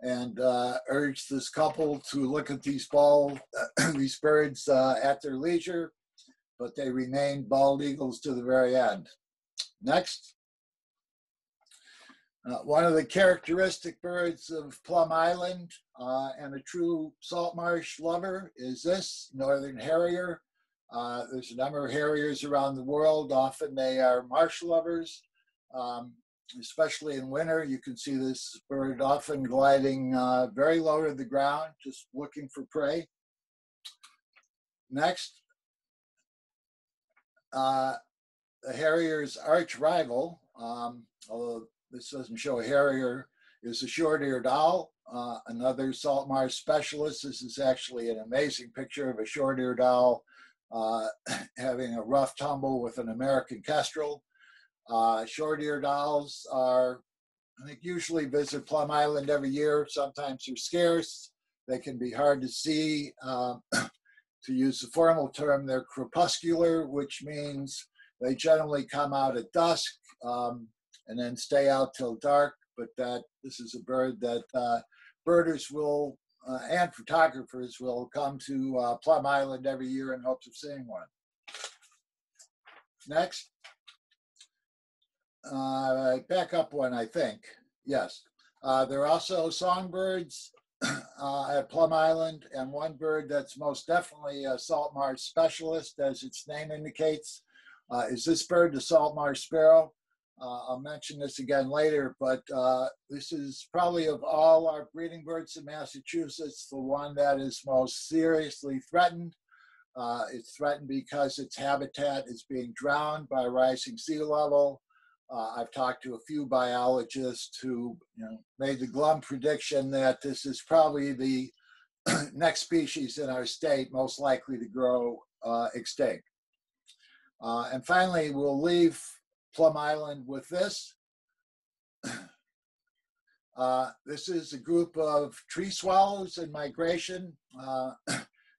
and uh, urged this couple to look at these ball, these birds uh, at their leisure, but they remained bald eagles to the very end. Next. Uh, one of the characteristic birds of Plum Island uh, and a true salt marsh lover is this northern harrier. Uh, there's a number of harriers around the world. Often they are marsh lovers, um, especially in winter. You can see this bird often gliding uh, very low to the ground, just looking for prey. Next, uh, the harrier's arch rival, um, although this doesn't show a harrier, is a short-eared owl, uh, another salt marsh specialist. This is actually an amazing picture of a short-eared owl uh, having a rough tumble with an American kestrel. Uh, short-eared owls are, I think, usually visit Plum Island every year. Sometimes they're scarce. They can be hard to see. Um, to use the formal term, they're crepuscular, which means they generally come out at dusk um, and then stay out till dark. But that this is a bird that uh, birders will uh, and photographers will come to uh, Plum Island every year in hopes of seeing one. Next. Uh, back up one, I think. Yes. Uh, there are also songbirds uh, at Plum Island, and one bird that's most definitely a salt marsh specialist, as its name indicates, uh, is this bird, the salt marsh sparrow. Uh, I'll mention this again later, but uh, this is probably of all our breeding birds in Massachusetts, the one that is most seriously threatened. Uh, it's threatened because its habitat is being drowned by rising sea level. Uh, I've talked to a few biologists who you know, made the glum prediction that this is probably the next species in our state most likely to grow uh, extinct. Uh, and finally, we'll leave Plum Island with this. Uh, this is a group of tree swallows in migration. Uh,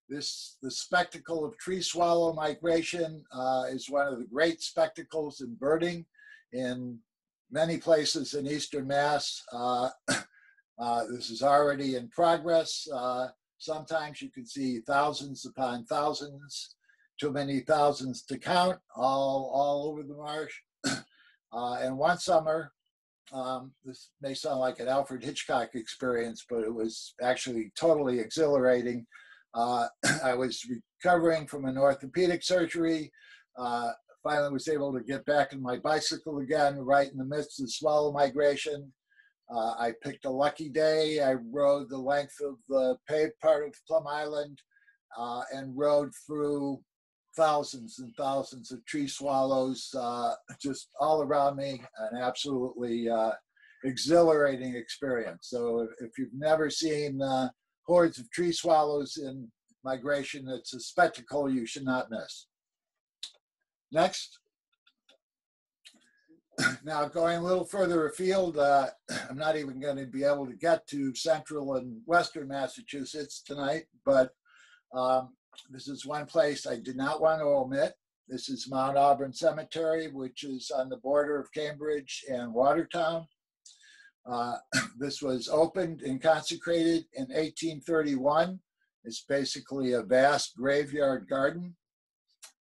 this the spectacle of tree swallow migration uh, is one of the great spectacles in birding in many places in eastern Mass. Uh, uh, this is already in progress. Uh, sometimes you can see thousands upon thousands, too many thousands to count, all all over the marsh. Uh, and one summer, um, this may sound like an Alfred Hitchcock experience, but it was actually totally exhilarating. Uh, I was recovering from an orthopedic surgery. Uh, finally, was able to get back on my bicycle again, right in the midst of swallow migration. Uh, I picked a lucky day. I rode the length of the paved part of Plum Island uh, and rode through thousands and thousands of tree swallows uh, just all around me, an absolutely uh, exhilarating experience. So if, you've never seen uh, hordes of tree swallows in migration, it's a spectacle you should not miss. Next. Now, going a little further afield, uh, I'm not even going to be able to get to central and western Massachusetts tonight, but um, this is one place I did not want to omit. This is Mount Auburn Cemetery, which is on the border of Cambridge and Watertown. Uh, this was opened and consecrated in 1831. It's basically a vast graveyard garden.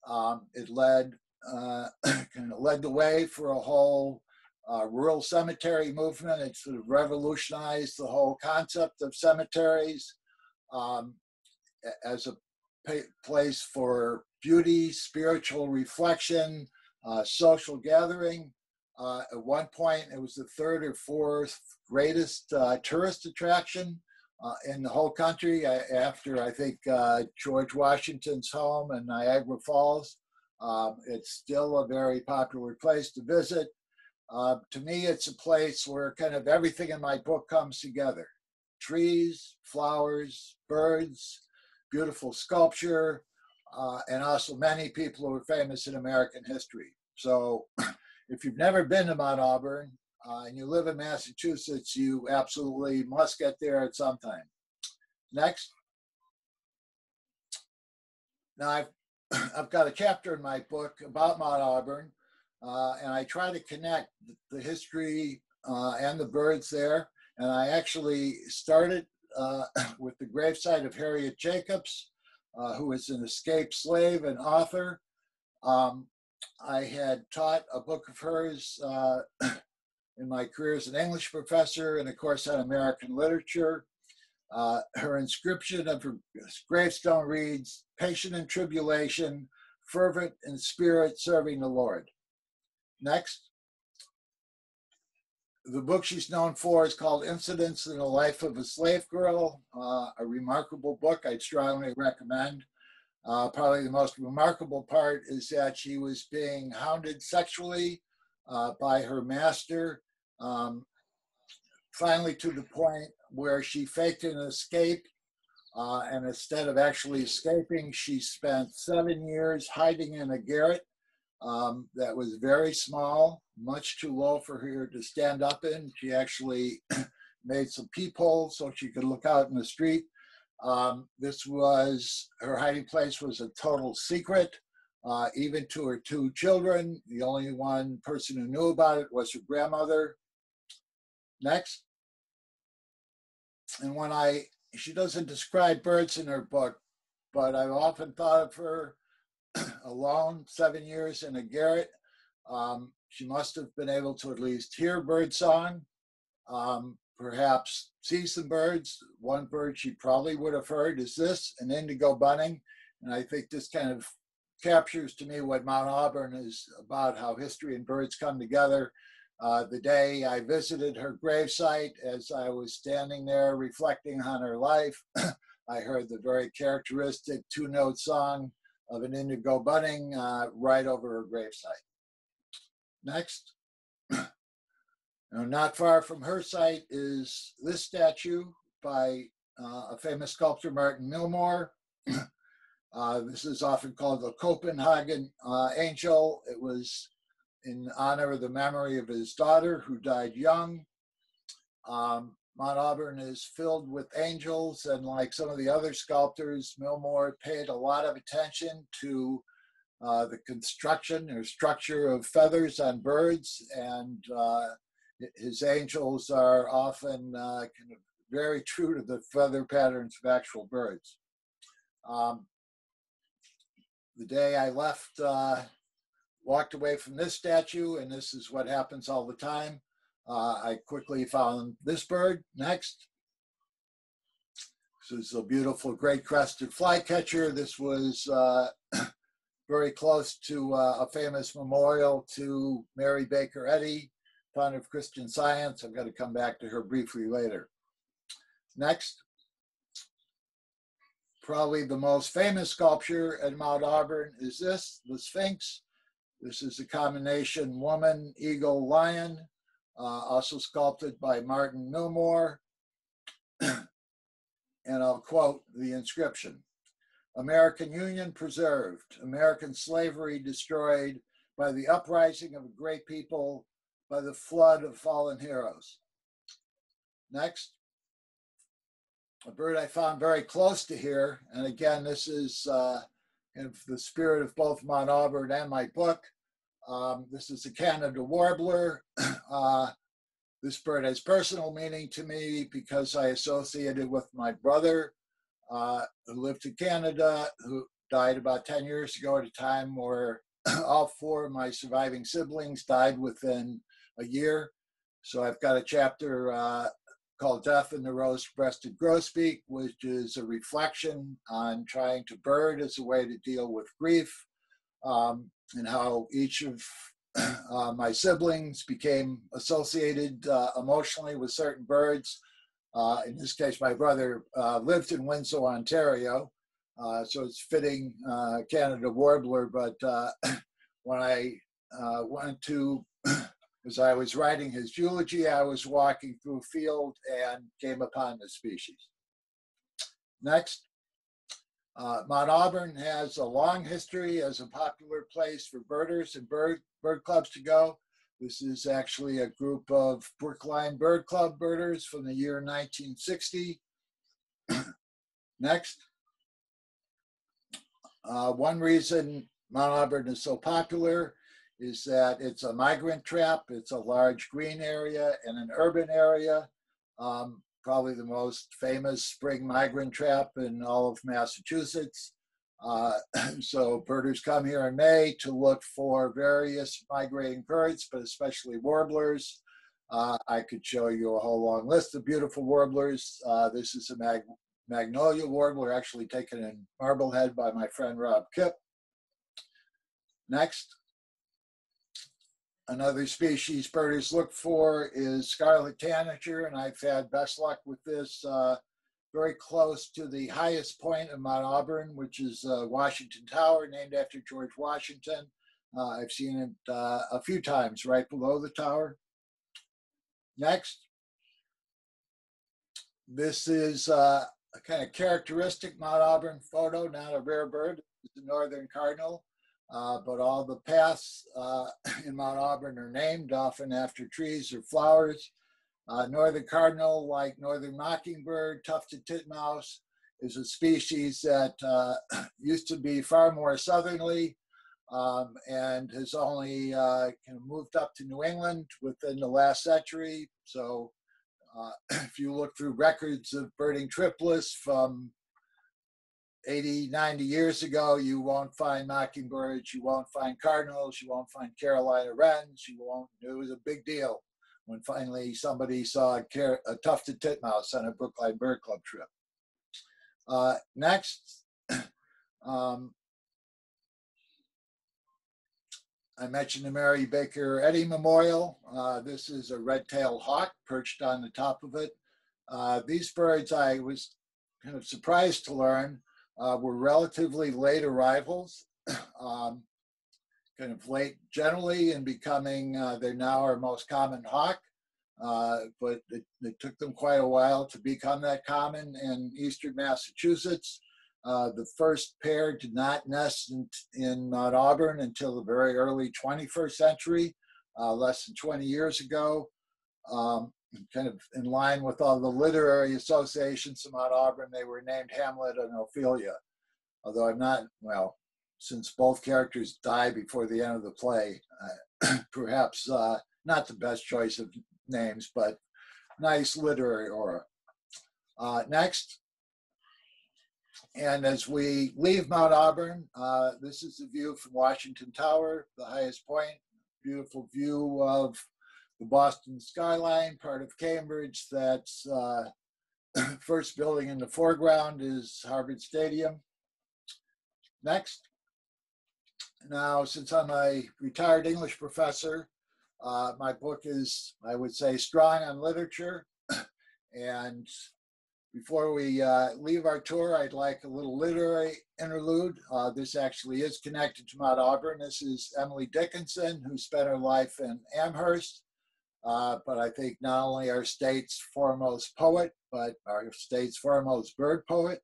Um, it led uh, kind of led the way for a whole uh, rural cemetery movement. It sort of revolutionized the whole concept of cemeteries um, as a place for beauty, spiritual reflection, uh, social gathering. Uh, at one point, it was the third or fourth greatest uh, tourist attraction uh, in the whole country after, I think, uh, George Washington's home and Niagara Falls. Um, it's still a very popular place to visit. Uh, to me, it's a place where kind of everything in my book comes together trees, flowers, birds, beautiful sculpture, uh, and also many people who are famous in American history. So if you've never been to Mount Auburn uh, and you live in Massachusetts, you absolutely must get there at some time. Next. Now I've, I've got a chapter in my book about Mount Auburn, uh, and I try to connect the history uh, and the birds there. And I actually started uh, with the gravesite of Harriet Jacobs, uh, who was an escaped slave and author. Um, I had taught a book of hers uh, in my career as an English professor and, of course, on American literature. Uh, her inscription of her gravestone reads, patient in tribulation, fervent in spirit, serving the Lord. Next the book she's known for is called Incidents in the Life of a Slave Girl, uh, a remarkable book I'd strongly recommend. Uh, probably the most remarkable part is that she was being hounded sexually uh, by her master, um, finally to the point where she faked an escape. Uh, and instead of actually escaping, she spent seven years hiding in a garret um, that was very small, much too low for her to stand up in. She actually made some peepholes so she could look out in the street. Um, this was her hiding place was a total secret. uh, even to her two children. The only one person who knew about it was her grandmother. Next. And when I, she doesn't describe birds in her book, but I've often thought of her alone, seven years in a garret. Um, she must have been able to at least hear bird song, um, perhaps see some birds. One bird she probably would have heard is this, an indigo bunting. And I think this kind of captures to me what Mount Auburn is about, how history and birds come together. Uh, the day I visited her gravesite, as I was standing there reflecting on her life, I heard the very characteristic two note song of an indigo bunting uh, right over her gravesite. Next. now, not far from her site is this statue by uh, a famous sculptor, Martin Milmore. uh, this is often called the Copenhagen uh, Angel. It was in honor of the memory of his daughter who died young. Um, Mount Auburn is filled with angels, and like some of the other sculptors, Milmore paid a lot of attention to uh, the construction or structure of feathers on birds, and uh, his angels are often uh, kind of very true to the feather patterns of actual birds. Um, the day I left, uh, walked away from this statue, and this is what happens all the time. Uh, I quickly found this bird next. This is a beautiful great crested flycatcher. This was uh, very close to uh, a famous memorial to Mary Baker Eddy, founder of Christian Science. I'm going to come back to her briefly later. Next. Probably the most famous sculpture at Mount Auburn is this, the Sphinx. This is a combination woman, eagle, lion uh, also sculpted by Martin Milmore. and I'll quote the inscription American Union preserved, American slavery destroyed by the uprising of a great people, by the flood of fallen heroes. Next. A bird I found very close to here, and again, this is uh, in the spirit of both Mount Auburn and my book. Um, this is a Canada warbler. Uh, this bird has personal meaning to me because I associated with my brother uh, who lived in Canada, who died about 10 years ago at a time where all four of my surviving siblings died within a year. So I've got a chapter uh, called Death in the Rose Breasted Grosbeak, which is a reflection on trying to bird as a way to deal with grief um, and how each of uh, my siblings became associated uh, emotionally with certain birds. Uh, in this case, my brother uh, lived in Windsor, Ontario, uh, so it's fitting uh, Canada warbler. But when I went to, as I was writing his eulogy, I was walking through a field and came upon the species. Next. Uh, Mount Auburn has a long history as a popular place for birders and bird, bird clubs to go. This is actually a group of Brookline Bird Club birders from the year 1960. Next. Uh, one reason Mount Auburn is so popular is that it's a migrant trap. It's a large green area and an urban area. Um, probably the most famous spring migrant trap in all of Massachusetts. Uh, so birders come here in May to look for various migrating birds, but especially warblers. Uh, I could show you a whole long list of beautiful warblers. Uh, this is a mag magnolia warbler, actually taken in Marblehead by my friend Rob Kipp. Next. Another species birders look for is scarlet tanager, and I've had best luck with this uh, very close to the highest point of Mount Auburn, which is uh, Washington Tower, named after George Washington. Uh, I've seen it uh, a few times right below the tower. Next. This is uh, a kind of characteristic Mount Auburn photo, not a rare bird. It's the northern cardinal. Uh, but all the paths uh, in Mount Auburn are named often after trees or flowers. Uh, northern cardinal, like northern mockingbird, tufted titmouse, is a species that uh, used to be far more southerly. um, and has only uh, kind of moved up to New England within the last century. So uh, if you look through records of birding triplets from 80, 90 years ago, you won't find mockingbirds, you won't find cardinals, you won't find Carolina wrens, you won't, it was a big deal when finally somebody saw a, a tufted titmouse on a Brookline Bird Club trip. Uh, next, um, I mentioned the Mary Baker Eddy Memorial. Uh, this is a red-tailed hawk perched on the top of it. Uh, these birds, I was kind of surprised to learn, uh, were relatively late arrivals, um, kind of late generally in becoming, uh, they're now our most common hawk, uh, but it, it, took them quite a while to become that common in eastern Massachusetts. Uh, the first pair did not nest in, in, Mount Auburn until the very early 21st century, uh, less than 20 years ago. Um, kind of in line with all the literary associations of Mount Auburn, they were named Hamlet and Ophelia. Although I'm not, well, since both characters die before the end of the play, uh, perhaps uh, not the best choice of names, but nice literary aura. Uh, next, and as we leave Mount Auburn, uh, this is the view from Washington Tower, the highest point. Beautiful view of the Boston skyline, part of Cambridge. That's uh, first building in the foreground is Harvard Stadium. Next. Now, since I'm a retired English professor, uh, my book is, I would say, strong on literature and before we uh, leave our tour, I'd like a little literary interlude. Uh, this actually is connected to Mount Auburn. This is Emily Dickinson, who spent her life in Amherst, uh, but I think not only our state's foremost poet, but our state's foremost bird poet.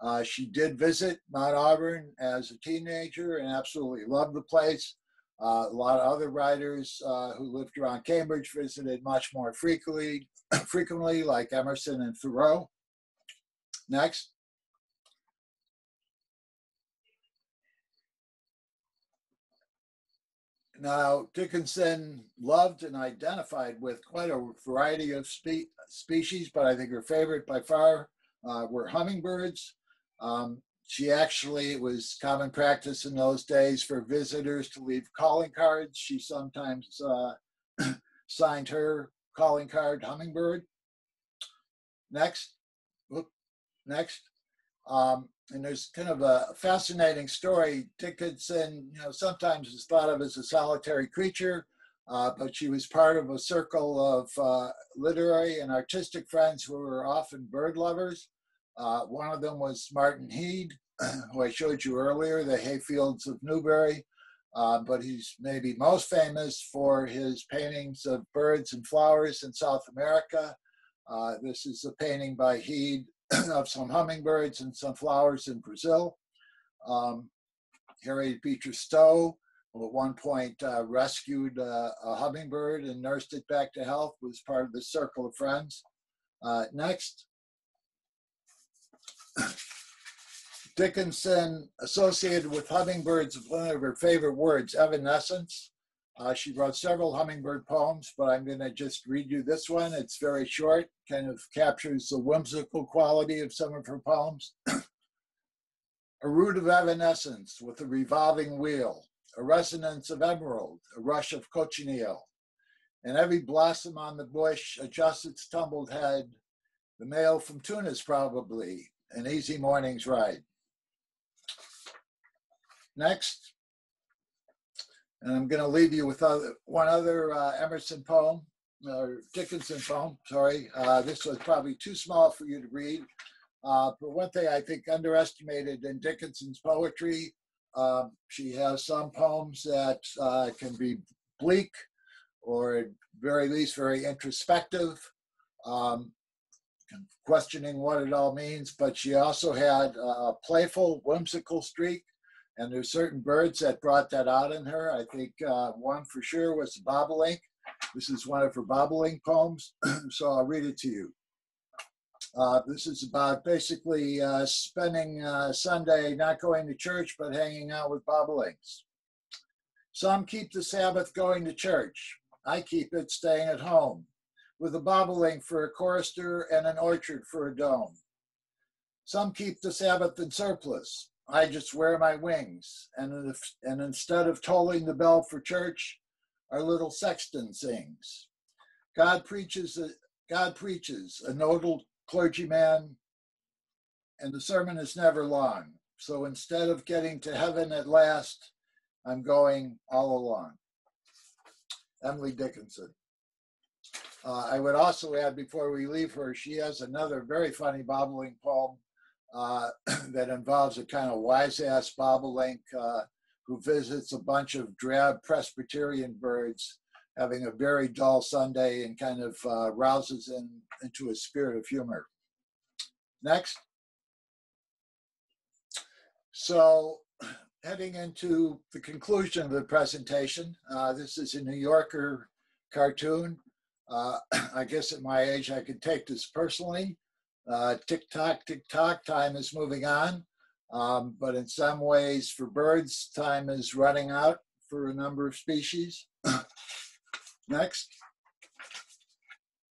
Uh, she did visit Mount Auburn as a teenager and absolutely loved the place. Uh, a lot of other writers uh, who lived around Cambridge visited much more frequently, frequently, like Emerson and Thoreau. Next. Now, Dickinson loved and identified with quite a variety of spe species, but I think her favorite by far uh, were hummingbirds. Um, she actually, it was common practice in those days for visitors to leave calling cards. She sometimes uh, signed her calling card hummingbird. Next. Whoop. Next. Um, and there's kind of a fascinating story. Dickinson, you know, sometimes is thought of as a solitary creature, uh, but she was part of a circle of uh, literary and artistic friends who were often bird lovers. Uh, one of them was Martin Heade, who I showed you earlier, the hayfields of Newbury. Uh, but he's maybe most famous for his paintings of birds and flowers in South America. Uh, this is a painting by Heade of some hummingbirds and some flowers in Brazil. Um, Harriet Beecher Stowe, who at one point uh, rescued uh, a hummingbird and nursed it back to health, was part of the circle of friends. Uh, next. Dickinson associated with hummingbirds is one of her favorite words, evanescence. Uh, she wrote several hummingbird poems, but I'm going to just read you this one. It's very short, kind of captures the whimsical quality of some of her poems. a root of evanescence with a revolving wheel, a resonance of emerald, a rush of cochineal. And every blossom on the bush adjusts its tumbled head, the mail from Tunis probably, an easy morning's ride. Next. And I'm going to leave you with other, one other uh, Emerson poem, or Dickinson poem, sorry. Uh, this was probably too small for you to read. Uh, but one thing I think underestimated in Dickinson's poetry, um, she has some poems that uh, can be bleak or at very least very introspective, um, questioning what it all means. But she also had a playful, whimsical streak and there's certain birds that brought that out in her. I think uh, one for sure was the bobolink. This is one of her bobolink poems, so I'll read it to you. Uh, this is about basically uh, spending uh, Sunday not going to church but hanging out with bobolinks. Some keep the Sabbath going to church. I keep it staying at home with a bobolink for a chorister and an orchard for a dome. Some keep the Sabbath in surplice. I just wear my wings, and, if, and instead of tolling the bell for church, our little sexton sings. God preaches, a, God preaches, a nodal clergyman, and the sermon is never long. So instead of getting to heaven at last, I'm going all along. Emily Dickinson. Uh, I would also add before we leave her, she has another very funny bobolink poem uh, that involves a kind of wise ass bobolink uh, who visits a bunch of drab Presbyterian birds having a very dull Sunday and kind of uh, rouses in into a spirit of humor. Next. So, heading into the conclusion of the presentation, uh, this is a New Yorker cartoon. Uh, I guess at my age, I could take this personally. Uh, tick tock, tick tock, time is moving on. Um, but in some ways, for birds, time is running out for a number of species. Next.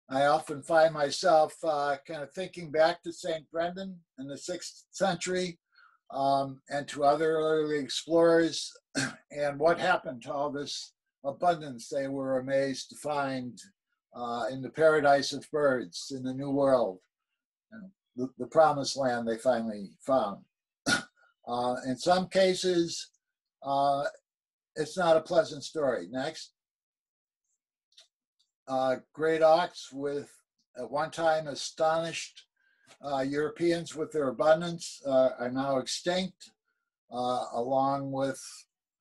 I often find myself uh, kind of thinking back to St. Brendan in the sixth century um, and to other early explorers and what happened to all this abundance they were amazed to find uh, in the paradise of birds in the New World, the, the, promised land they finally found. uh, in some cases, uh, it's not a pleasant story. Next. Uh, great auks with at one time astonished uh, Europeans with their abundance uh, are now extinct, uh, along with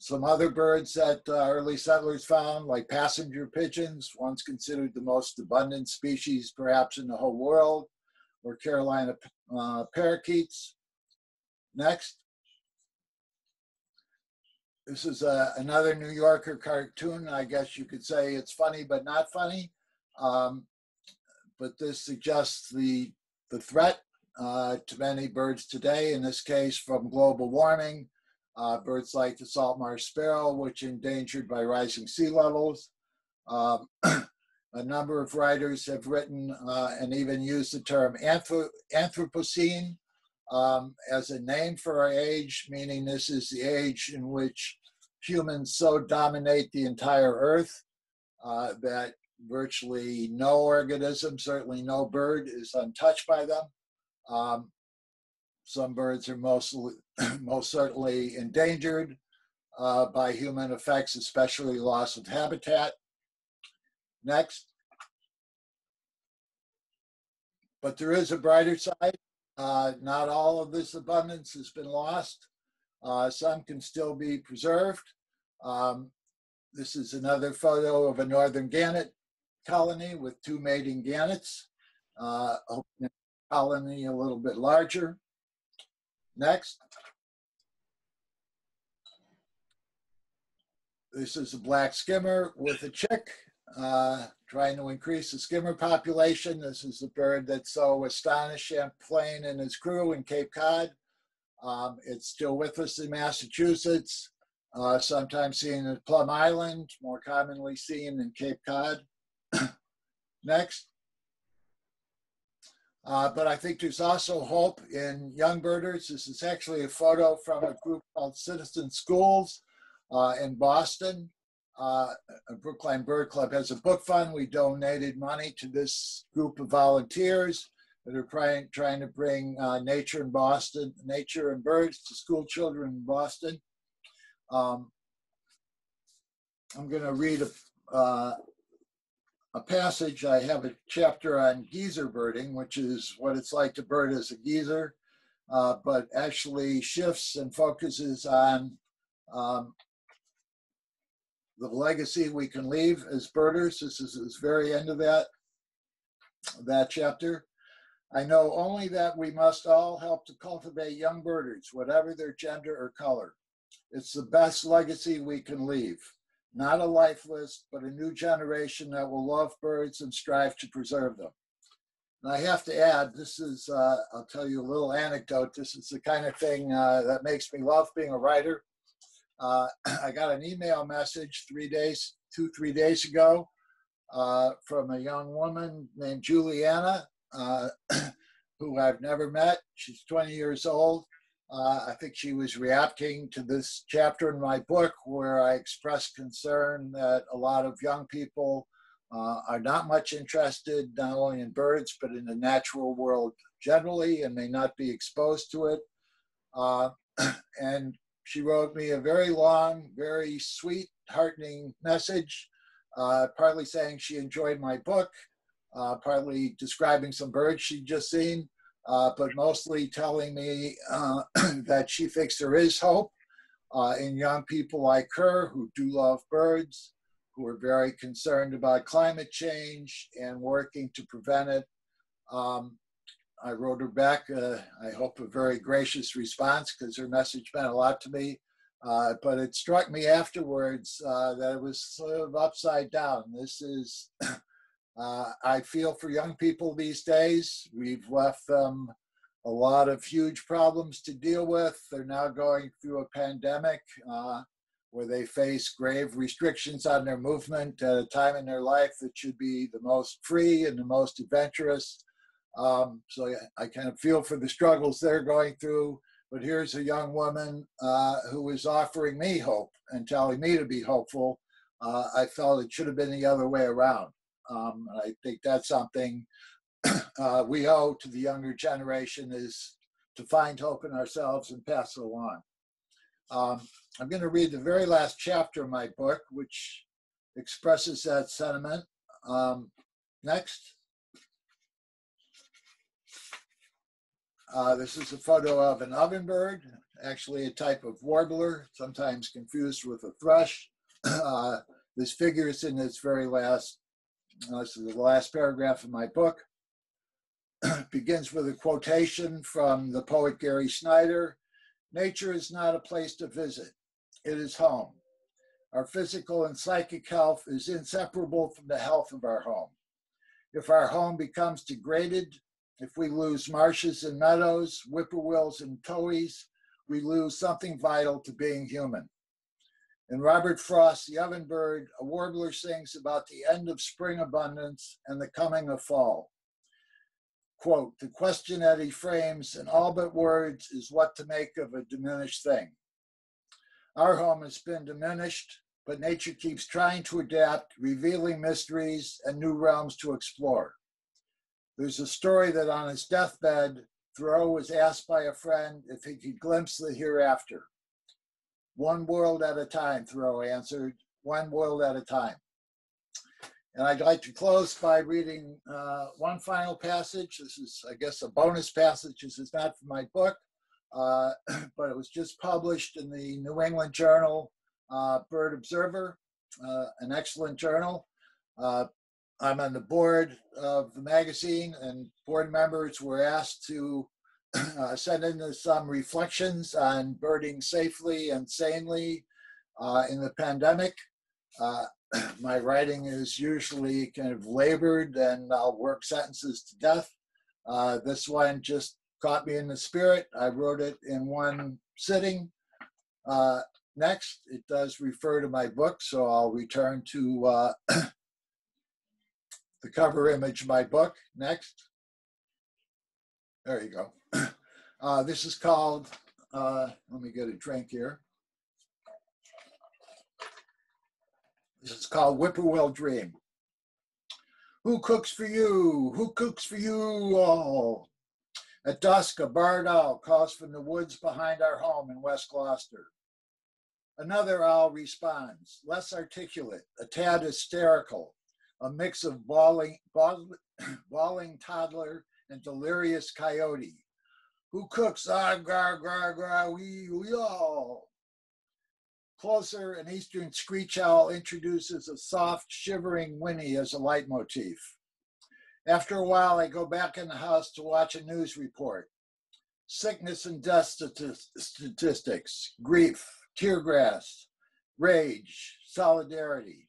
some other birds that uh, early settlers found, like passenger pigeons, once considered the most abundant species perhaps in the whole world, or Carolina uh, parakeets. Next. This is a, another New Yorker cartoon. I guess you could say it's funny, but not funny. Um, but this suggests the, the threat uh, to many birds today, in this case from global warming. Uh, birds like the salt marsh sparrow, which endangered by rising sea levels. Um, a number of writers have written uh, and even used the term Anthropocene um, as a name for our age, meaning this is the age in which humans so dominate the entire earth uh, that virtually no organism, certainly no bird, is untouched by them. Um, some birds are mostly, most certainly endangered uh, by human effects, especially loss of habitat. Next. But there is a brighter side. Uh, not all of this abundance has been lost. Uh, some can still be preserved. Um, this is another photo of a northern gannet colony with two mating gannets. Uh, colony a little bit larger. Next. This is a black skimmer with a chick uh, trying to increase the skimmer population. This is the bird that so astonished Champlain and his crew in Cape Cod. Um, it's still with us in Massachusetts, uh, sometimes seen at Plum Island, more commonly seen in Cape Cod. Next. Uh, but I think there's also hope in young birders. This is actually a photo from a group called Citizen Schools uh, in Boston. Uh, Brookline Bird Club has a book fund. We donated money to this group of volunteers that are trying, trying to bring uh, nature in Boston, nature and birds to school children in Boston. Um, I'm going to read a, uh, a passage. I have a chapter on geezer birding, which is what it's like to bird as a geezer, uh, but actually shifts and focuses on um, the legacy we can leave as birders. This is the very end of that, that chapter. I know only that we must all help to cultivate young birders, whatever their gender or color. It's the best legacy we can leave not a life list, but a new generation that will love birds and strive to preserve them. And I have to add, this is, uh, I'll tell you a little anecdote. This is the kind of thing uh, that makes me love being a writer. Uh, I got an email message three days, two, three days ago uh, from a young woman named Juliana, uh, who I've never met. She's 20 years old. Uh, I think she was reacting to this chapter in my book where I expressed concern that a lot of young people uh, are not much interested not only in birds but in the natural world generally and may not be exposed to it. Uh, and she wrote me a very long, very sweet, heartening message, uh, partly saying she enjoyed my book, uh, partly describing some birds she'd just seen, uh, but mostly telling me uh, that she thinks there is hope uh, in young people like her who do love birds, who are very concerned about climate change and working to prevent it. Um, I wrote her back, uh, I hope, a very gracious response because her message meant a lot to me. Uh, but it struck me afterwards uh, that it was sort of upside down. This is, uh, I feel for young people these days. We've left them a lot of huge problems to deal with. They're now going through a pandemic uh, where they face grave restrictions on their movement at a time in their life that should be the most free and the most adventurous. Um, so I kind of feel for the struggles they're going through. But here's a young woman uh, who is offering me hope and telling me to be hopeful. Uh, I felt it should have been the other way around. Um, and I think that's something uh, we owe to the younger generation is to find hope in ourselves and pass it along. Um, I'm going to read the very last chapter of my book, which expresses that sentiment. Um, next. Uh, this is a photo of an ovenbird, actually a type of warbler, sometimes confused with a thrush. Uh, this figures in its very last, Uh, this is the last paragraph of my book. begins with a quotation from the poet Gary Snyder Nature is not a place to visit, it is home. Our physical and psychic health is inseparable from the health of our home. If our home becomes degraded, if we lose marshes and meadows, whippoorwills and towhees, we lose something vital to being human. In Robert Frost, The Ovenbird, a warbler sings about the end of spring abundance and the coming of fall. Quote, the question that he frames in all but words is what to make of a diminished thing. Our home has been diminished, but nature keeps trying to adapt, revealing mysteries and new realms to explore. There's a story that on his deathbed, Thoreau was asked by a friend if he could glimpse the hereafter. One world at a time, Thoreau answered, one world at a time. And I'd like to close by reading uh, one final passage. This is, I guess, a bonus passage. This is not from my book, uh, but it was just published in the New England Journal uh, Bird Observer, uh, an excellent journal. Uh, I'm on the board of the magazine, and board members were asked to uh, send in some reflections on birding safely and sanely uh, in the pandemic. Uh, my writing is usually kind of labored, and I'll work sentences to death. Uh, this one just caught me in the spirit. I wrote it in one sitting. Uh, next, it does refer to my book, so I'll return to uh, the cover image of my book. Next. There you go. Uh, this is called, uh, let me get a drink here. This is called Whippoorwill Dream. Who cooks for you? Who cooks for you all? At dusk, a barred owl calls from the woods behind our home in West Gloucester. Another owl responds, less articulate, a tad hysterical, a mix of bawling, bawling, bawling toddler and delirious coyote. Who cooks? Ah, gar, gar, gar, we, we all. Closer, an eastern screech owl introduces a soft, shivering whinny as a leitmotif. After a while, I go back in the house to watch a news report. Sickness and death statistics, grief, tear grass, rage, solidarity.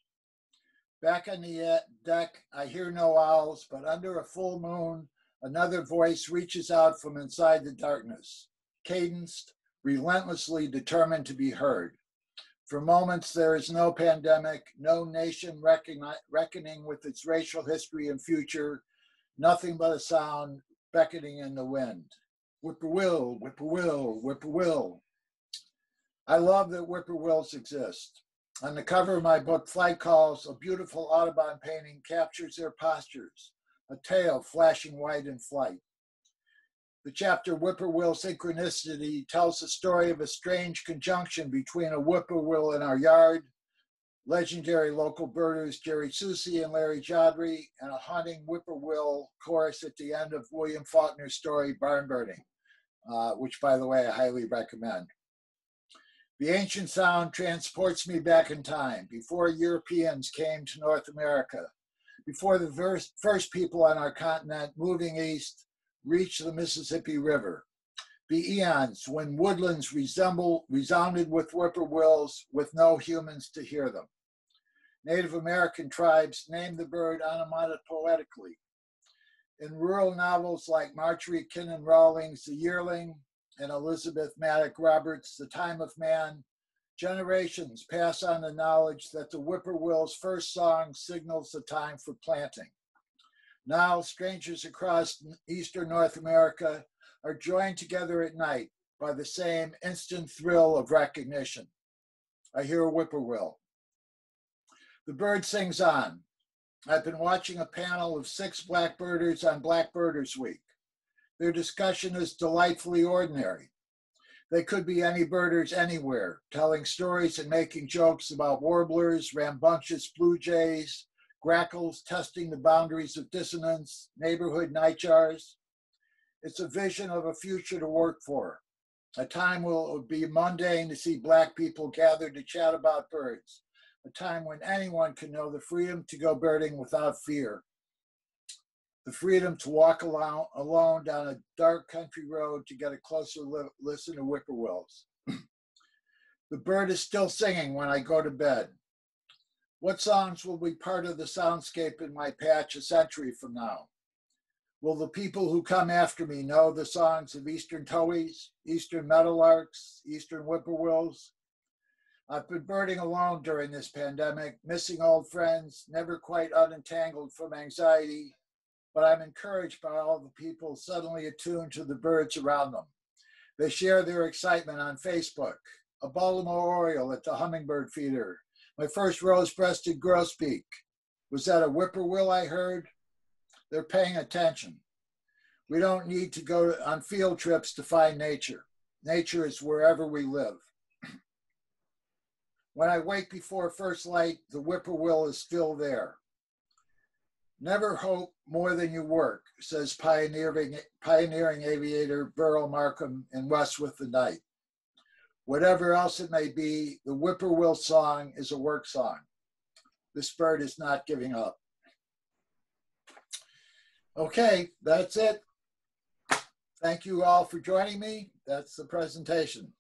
Back on the deck, I hear no owls, but under a full moon, another voice reaches out from inside the darkness, cadenced, relentlessly determined to be heard. For moments, there is no pandemic, no nation reckoning with its racial history and future, nothing but a sound beckoning in the wind. Whippoorwill, whippoorwill, whippoorwill. I love that whippoorwills exist. On the cover of my book, Flight Calls, a beautiful Audubon painting captures their postures, a tail flashing white in flight. The chapter Whippoorwill Synchronicity tells the story of a strange conjunction between a whippoorwill in our yard, legendary local birders Jerry Soucy and Larry Jodry, and a haunting whippoorwill chorus at the end of William Faulkner's story, Barn Burning, uh, which, by the way, I highly recommend. The ancient sound transports me back in time, before Europeans came to North America, before the first, first people on our continent moving east reached the Mississippi River. The eons when woodlands resemble, resounded with whippoorwills with no humans to hear them. Native American tribes named the bird onomatopoetically. In rural novels like Marjorie Kinnan Rawlings' The Yearling and Elizabeth Madox Roberts' The Time of Man, generations pass on the knowledge that the whippoorwill's first song signals the time for planting. Now, strangers across Eastern North America are joined together at night by the same instant thrill of recognition. I hear a whippoorwill. The bird sings on. I've been watching a panel of six blackbirders on Blackbirders Week. Their discussion is delightfully ordinary. They could be any birders anywhere, telling stories and making jokes about warblers, rambunctious blue jays, grackles testing the boundaries of dissonance, neighborhood nightjars. It's a vision of a future to work for. A time will be mundane to see Black people gathered to chat about birds. A time when anyone can know the freedom to go birding without fear. The freedom to walk alone, alone down a dark country road to get a closer li- listen to whippoorwills. the bird is still singing when I go to bed. What songs will be part of the soundscape in my patch a century from now? Will the people who come after me know the songs of Eastern Towhees, Eastern Meadowlarks, Eastern Whippoorwills? I've been birding alone during this pandemic, missing old friends, never quite unentangled from anxiety, but I'm encouraged by all the people suddenly attuned to the birds around them. They share their excitement on Facebook. A Baltimore Oriole at the Hummingbird Feeder, my first rose-breasted grosbeak. Was that a whippoorwill I heard? They're paying attention. We don't need to go on field trips to find nature. Nature is wherever we live. When I wake before first light, the whippoorwill is still there. Never hope more than you work, says pioneering, pioneering aviator Beryl Markham in West with the Night. Whatever else it may be, the whippoorwill song is a work song. This bird is not giving up. Okay, that's it. Thank you all for joining me. That's the presentation.